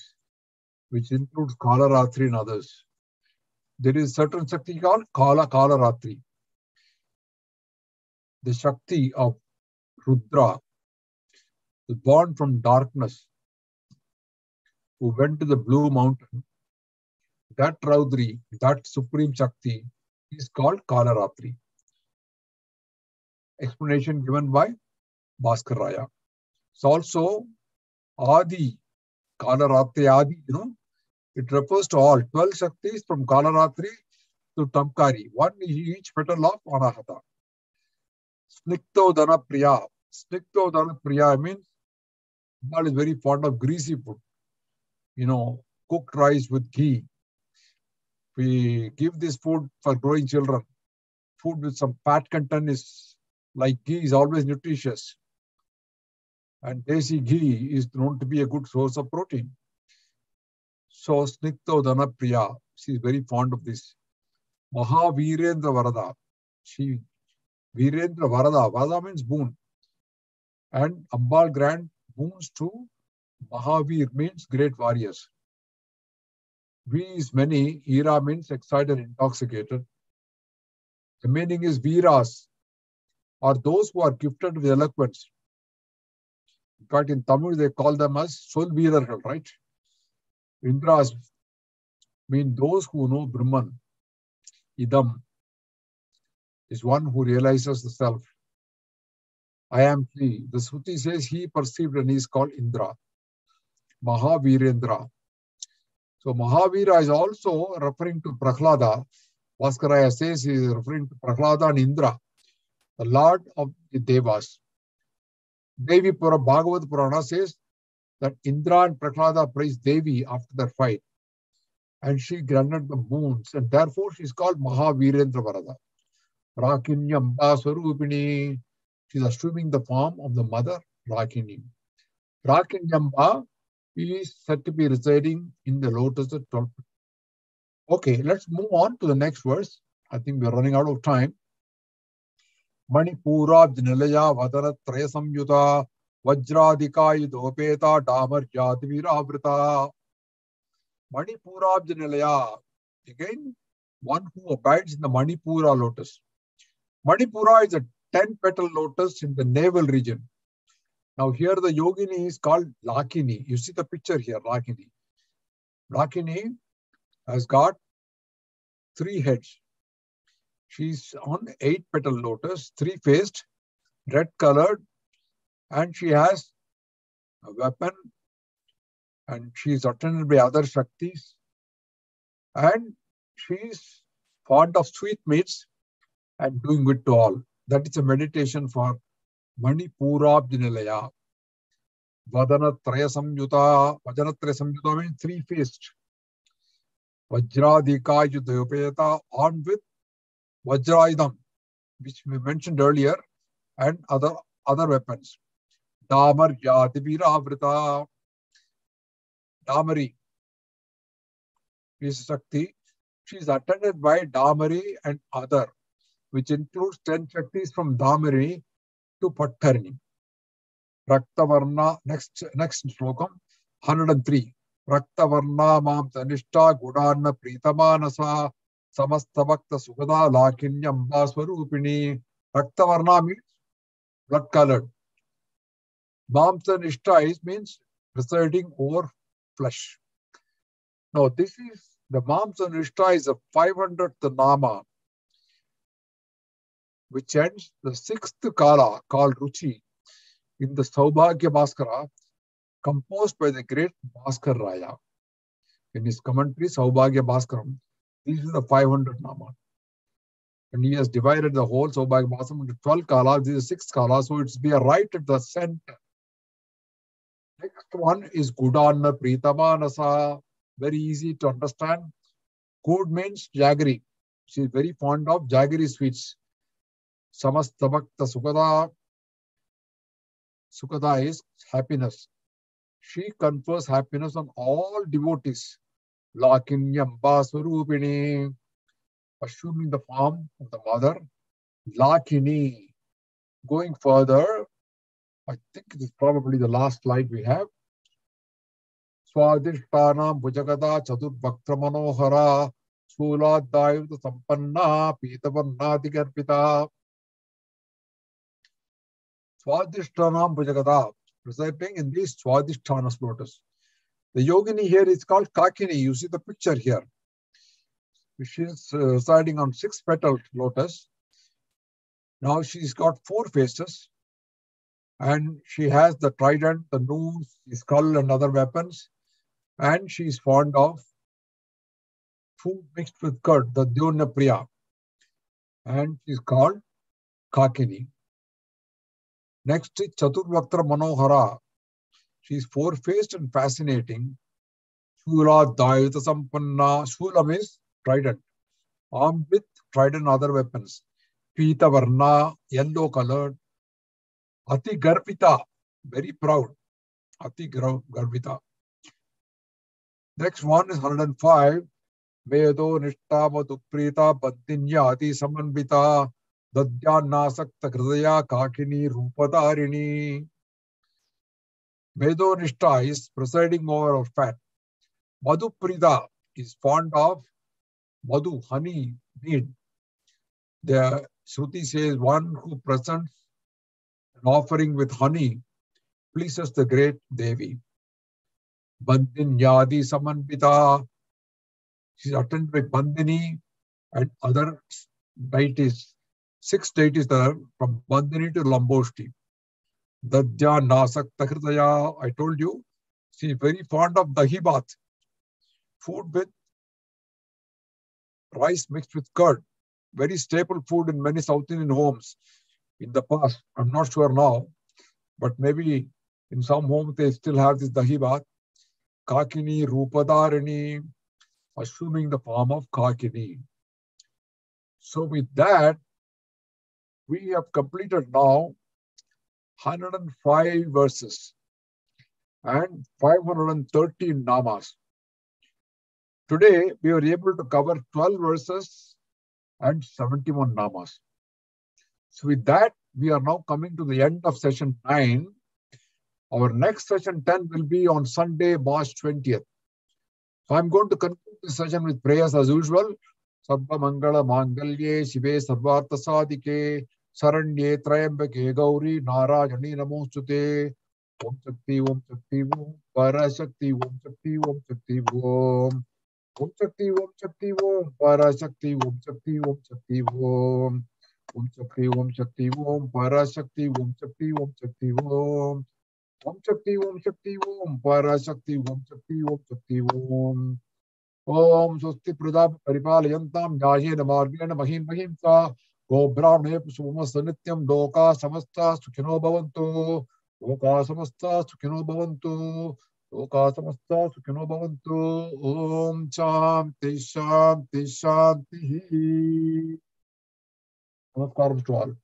which includes Kalaratri and others there is certain shakti called Kala Kalaratri the shakti of Rudra born from darkness who went to the blue mountain. That Raudri, that supreme Shakti, is called Kalaratri. Explanation given by Bhaskar Raya. It's also Adi, Kalaratri Adi, you know, it refers to all 12 Shaktis from Kalaratri to Tamkari, one each petal of Anahata. Snikto Dana Priya. Snikto Dana Priya means God is very fond of greasy food. You know, cooked rice with ghee. We give this food for growing children. Food with some fat content is like ghee is always nutritious. And desi ghee is known to be a good source of protein. So Snikto Dana Priya, she is very fond of this. Mahavirendra Varada. She Virendra Varada. Varada means boon. And Ambal grant boons to Mahavir means great warriors. V is many, Ira means excited, intoxicated. The meaning is Viras are those who are gifted with eloquence. In fact, in Tamil, they call them as Sol right? Indras mean those who know Brahman. Idam is one who realizes the self. I am he. The Shruti says he perceived and he is called Indra. Mahavirendra. So Mahavira is also referring to Prahlada. Bhaskaraya says he is referring to Prahlada and Indra, the Lord of the Devas. Devi Pura Bhagavad Purana says that Indra and Prahlada praised Devi after their fight. And she granted the moons, and therefore she is called Mahavirendra Varada. Rakinyamba Swarupini. She is assuming the form of the mother, Rakini. Rakinyamba is said to be residing in the lotus at 12. Okay, let's move on to the next verse. I think we're running out of time. Vadana Traya Samyuta Vajradikayudopeta Damarjat Viravrita. Manipura Janalaya. Again, one who abides in the Manipura lotus. Manipura is a 10 petal lotus in the navel region. Now here the yogini is called Lakini. You see the picture here, Lakini. Lakini has got three heads. She's on eight petal lotus, three faced, red colored, and she has a weapon and she is attended by other Shaktis. And she is fond of sweetmeats and doing good to all. That is a meditation for Manipurabdinalaya. Vadanatraya Samyuta. Vajanatraya Samyuta means three-faced. Vajradika Yudhayopeta armed with Vajraidam, which we mentioned earlier, and other other weapons. Damar Yadiviravrita. Damari is Shakti. She is attended by Damari and other, which includes 10 Shaktis from Damari to Pattarini. Raktavarna, next, next slokam, 103. Raktavarna mam tanishta gudanna pritamanasa samasta sugada lakinyamba swarupini. Raktavarna means blood colored. Mamsa Nishta is means presiding over flesh. Now, this is the Mamsa Nishta is a 500th Nama, which ends the sixth Kala called Ruchi in the Saubhagya Bhaskara, composed by the great Bhaskar Raya. In his commentary, Saubhagya Bhaskaram, this is the 500 Nama. And he has divided the whole Saubhagya Bhaskaram into 12 Kalas. This is six Kalas, so it's be right at the center. Next one is Gudanna Pritamanasa. Very easy to understand. Good means jaggery. She is very fond of jaggery sweets. समस्त भक्त सुखदा Sukhada is happiness she confers happiness on all devotees लाकिन्य Amba स्वरूपिणी assuming the form of the mother lakini going further i think this is probably the last slide we have स्वादिष्टानां भुजगदा चतुर्भक्त्रमनोहरा Swadishtanam Bhujagada, presiding in these Swadhisthana lotus. The yogini here is called Kakini. You see the picture here. She is uh, residing on six petaled lotus. Now she's got four faces and she has the trident, the noose, the skull, and other weapons. And she's fond of food mixed with curd, the Dyona Priya. And she's called Kakini. Next Chaturvaktra Manohara. She is four faced and fascinating. Shula Dayuta Sampanna. Shula means trident, armed with trident and other weapons. Pita Varna, yellow colored. Ati Garpita, very proud. Ati Garpita. Next one is 105. Vedo Nishta Madhuprita Badinya Ati Samanvita Dadyannasakta Hridaya Kakini Rupadarini. Vedo Nishta is presiding over our fat. Madhuprita is fond of Madhu, honey, mead. The Shruti says one who presents an offering with honey pleases the great Devi. Bandinyadi Samanpita. She's attended by Bandini and other deities. Six deities are from Bandini to Lamboshti. Dadya Nasakta Hridaya. I told you, she's very fond of dahi bath. Food with rice mixed with curd. Very staple food in many South Indian homes in the past. I'm not sure now, but maybe in some homes they still have this dahi bath. Kakini Rupadarani, assuming the form of Kakini. So with that, we have completed now 105 verses and 513 namas. Today, we were able to cover 12 verses and 71 namas. So with that, we are now coming to the end of session 9. Our next session 10 will be on Sunday, March 20th. So I'm going to conclude this session with prayers as usual. Sarva Mangala Mangalye Shive Sadike Saranye Trayambake Gauri Narayani Namostute Om Shakti Om Shakti Om Parashakti Om Shakti Om Shakti Om Om Shakti Om Shakti Om Parashakti Om Shakti Om Shakti Om Om Shakti Om Shakti Om Parashakti Om Shakti Om Shakti Om Om Shakti Om Shakti Om Parashakti Om Shakti Om Shakti Om Om Swasti Pradap Paripalayantam Nyayena Margena Mahim Mahim Sa Go गोब्राह्मणेऽपि सोमस्य नित्यं लोकाः समस्ताः सुखिनो भवन्तु लोकाः समस्ताः सुखिनो भवन्तु लोकाः समस्ताः सुखिनो भवन्तु ॐ शान्ति शान्ति शान्तिः नमस्कार to all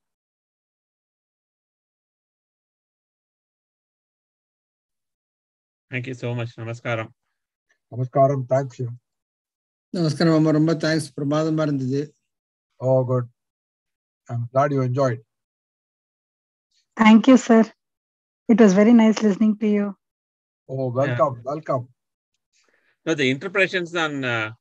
Thank you so much. Namaskaram. Namaskaram. Thank you. Namaskaram, Amma. Romba thanks. Pramadam irundhathu. Oh, good. I'm glad you enjoyed. Thank you, sir. It was very nice listening to you. Oh, welcome, welcome. No, the interpretations on uh,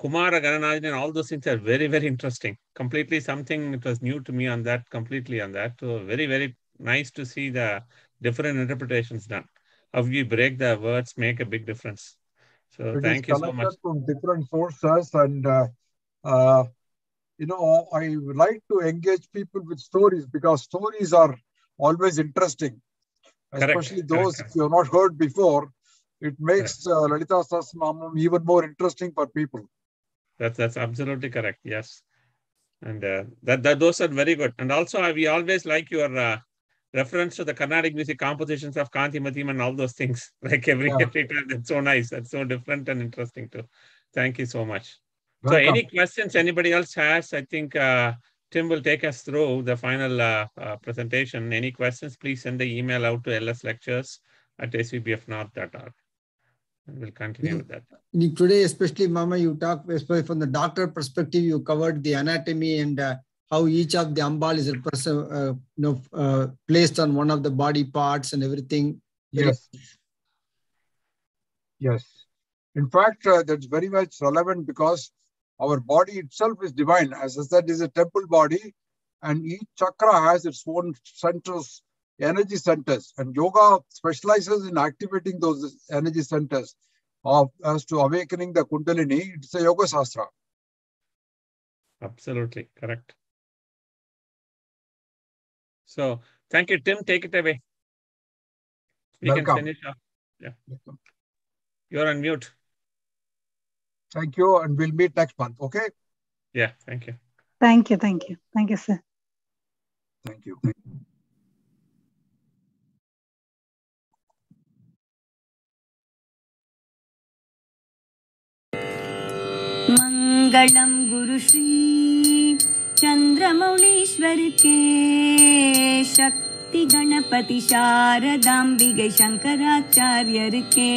Kumara Gananajan and all those things are very, very interesting. Completely something that was new to me on that, completely on that. So very, very nice to see the different interpretations done. How we break the words make a big difference. So It is thank you so much. from different sources, and uh, uh, you know, I like to engage people with stories because stories are always interesting, especially correct, those correct. you have not heard before. It makes uh, Lalita Sahasranamam even more interesting for people. That's that's absolutely correct. Yes, and uh, that that those are very good. And also, uh, we always like your uh, reference to the Carnatic music compositions of Kantimatim and all those things. Like every Yeah. every time, that's so nice. That's so different and interesting too. Thank you so much. Welcome. So, any questions anybody else has? I think uh, Tim will take us through the final uh, uh, presentation. Any questions, please send the email out to lslectures at svbfnorth.org. And we'll continue with that. Today, especially, Mama, you talk, especially from the doctor perspective, you covered the anatomy and uh, how each of the ambal is uh, you know, uh, placed on one of the body parts and everything. Yes. Yes. In fact, that's very much relevant because our body itself is divine. As I said, is a temple body, and each chakra has its own centers, energy centers. And yoga specializes in activating those energy centers of as to awakening the kundalini. It's a yoga sastra. Absolutely correct. So thank you, Tim. Take it away. We can Welcome. finish off. Yeah, you're on mute. Thank you, and we'll meet next month. Okay. Yeah, thank you. Thank you, thank you, thank you, sir. Thank you. मङ्गलं गुरुश्री चन्द्रमौळीश्वर के शक्ति गणपति शारदाम्बिगे शङ्कराचार्यर के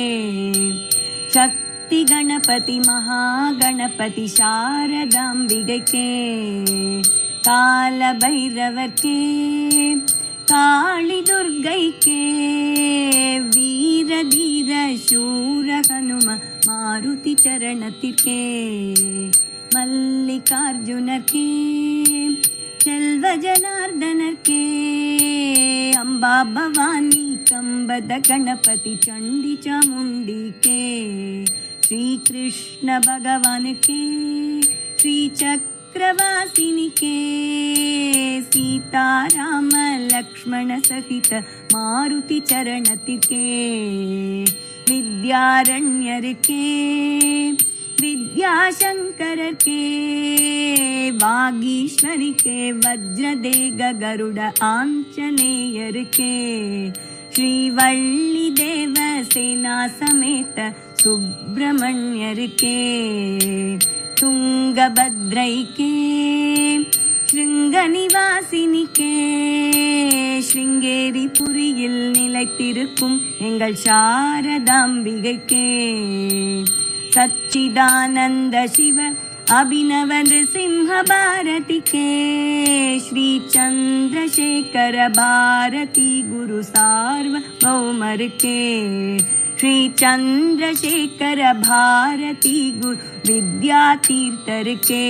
शक्ति சக்தி கணபதி மகா கணபதி சாரதாம்பிகைக்கே கால பைரவர்க்கே காளி துர்கைக்கே வீர தீர சூர ஹனும மாருதி சரணத்திற்கே மல்லிகார்ஜுனர்க்கே செல்வ ஜனார்தனர்க்கே அம்பா பவானி கம்பத கணபதி சண்டி சாமுண்டிக்கே श्रीकृष्ण भगवान् के श्रीचक्रवासिनिके सीतारामलक्ष्मण सहित मारुति चरणतिके विद्यारण्यर्के विद्याशङ्कर के वागीश्वरि के वज्रदेग गरुड आञ्चनेयर्के श्रीवल्लि देव समेत சுப்பிரமணியருக்கே துங்கபத்ரைக்கே ஸ்ருங்க நிவாசினிக்கே ஸ்ருங்கேரி புரியில் நிலைத்திருக்கும் எங்கள் சாரதாம்பிகைக்கே. சச்சிதானந்த சிவ அபிநவ நிருசிம்ஹ பாரதிக்கே ஸ்ரீ சந்திரசேகர பாரதி குரு சார்வ பௌமருக்கே. श्रीचन्द्रशेखर भारती गुरु विद्यातीर्थे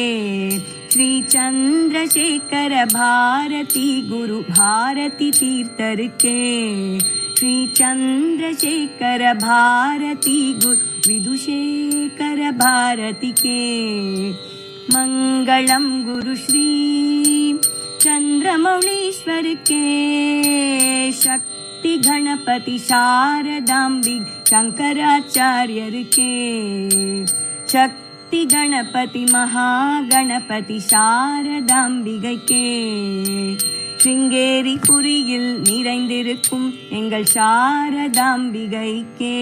श्रीचन्द्रशेखर भारती गुरुभारतीर्थर्के श्रीचन्द्रशेखर भारती गुरुविदुशेखर भारति के मङ्गलं गुरुश्री चन्द्रमौणेश्वर के ಕೋಟಿ ಗಣಪತಿ ಶಾರದಾಂಬಿ ಶಂಕರಾಚಾರ್ಯರಿಕೆ ಶಕ್ತಿ ಗಣಪತಿ மகாகணபதி சாரதாம்பிகைக்கே. சிங்கேரி புரியில் நிறைந்திருக்கும் எங்கள் சாரதாம்பிகைக்கே.